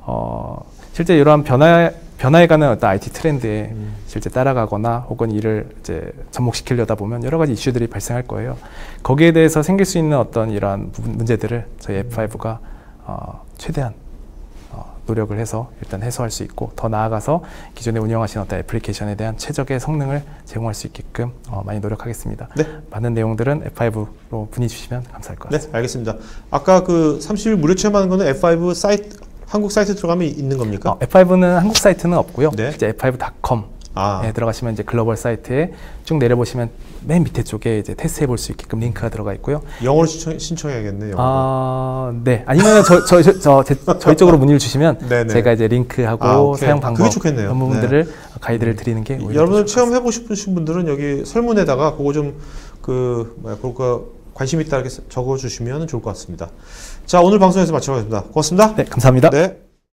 어, 실제 이러한 변화 변화해가는 어떤 IT 트렌드에 음. 실제 따라가거나 혹은 이를 이제 접목시키려다 보면 여러 가지 이슈들이 발생할 거예요. 거기에 대해서 생길 수 있는 어떤 이러한 부분- 문제들을 저희 F5가 어, 최대한 어, 노력을 해서 일단 해소할 수 있고 더 나아가서 기존에 운영하시는 어떤 애플리케이션에 대한 최적의 성능을 제공할 수 있게끔 어, 많이 노력하겠습니다. 네. 많은 내용들은 F5로 문의 주시면 감사할 것 네, 같습니다. 알겠습니다. 아까 그 30일 무료 체험하는 거는 F5 사이트 한국 사이트 들어가면 있는 겁니까? 어, F5는 한국 사이트는 없고요. 네. 이제 F5.com 아, 에 들어가시면 이제 글로벌 사이트에 쭉 내려보시면 맨 밑에 쪽에 이제 테스트 해 볼 수 있게끔 링크가 들어가 있고요. 영어로 신청, 신청해야겠네요. 영어로. 아, 네. 아니면 저, 저, 저, 저, 제, 저희 쪽으로 문의를 주시면. 제가 이제 링크하고 아. 사용 아, 방법. 이런 부분들을 가이드를 드리는 게 여러분들 체험해보고 싶으신 분들은 여기 설문에다가 그거 좀그 뭐야 그거 관심 있다 이렇게 적어주시면 좋을 것 같습니다. 자 오늘 방송에서 마치겠습니다. 고맙습니다. 네, 감사합니다. 네.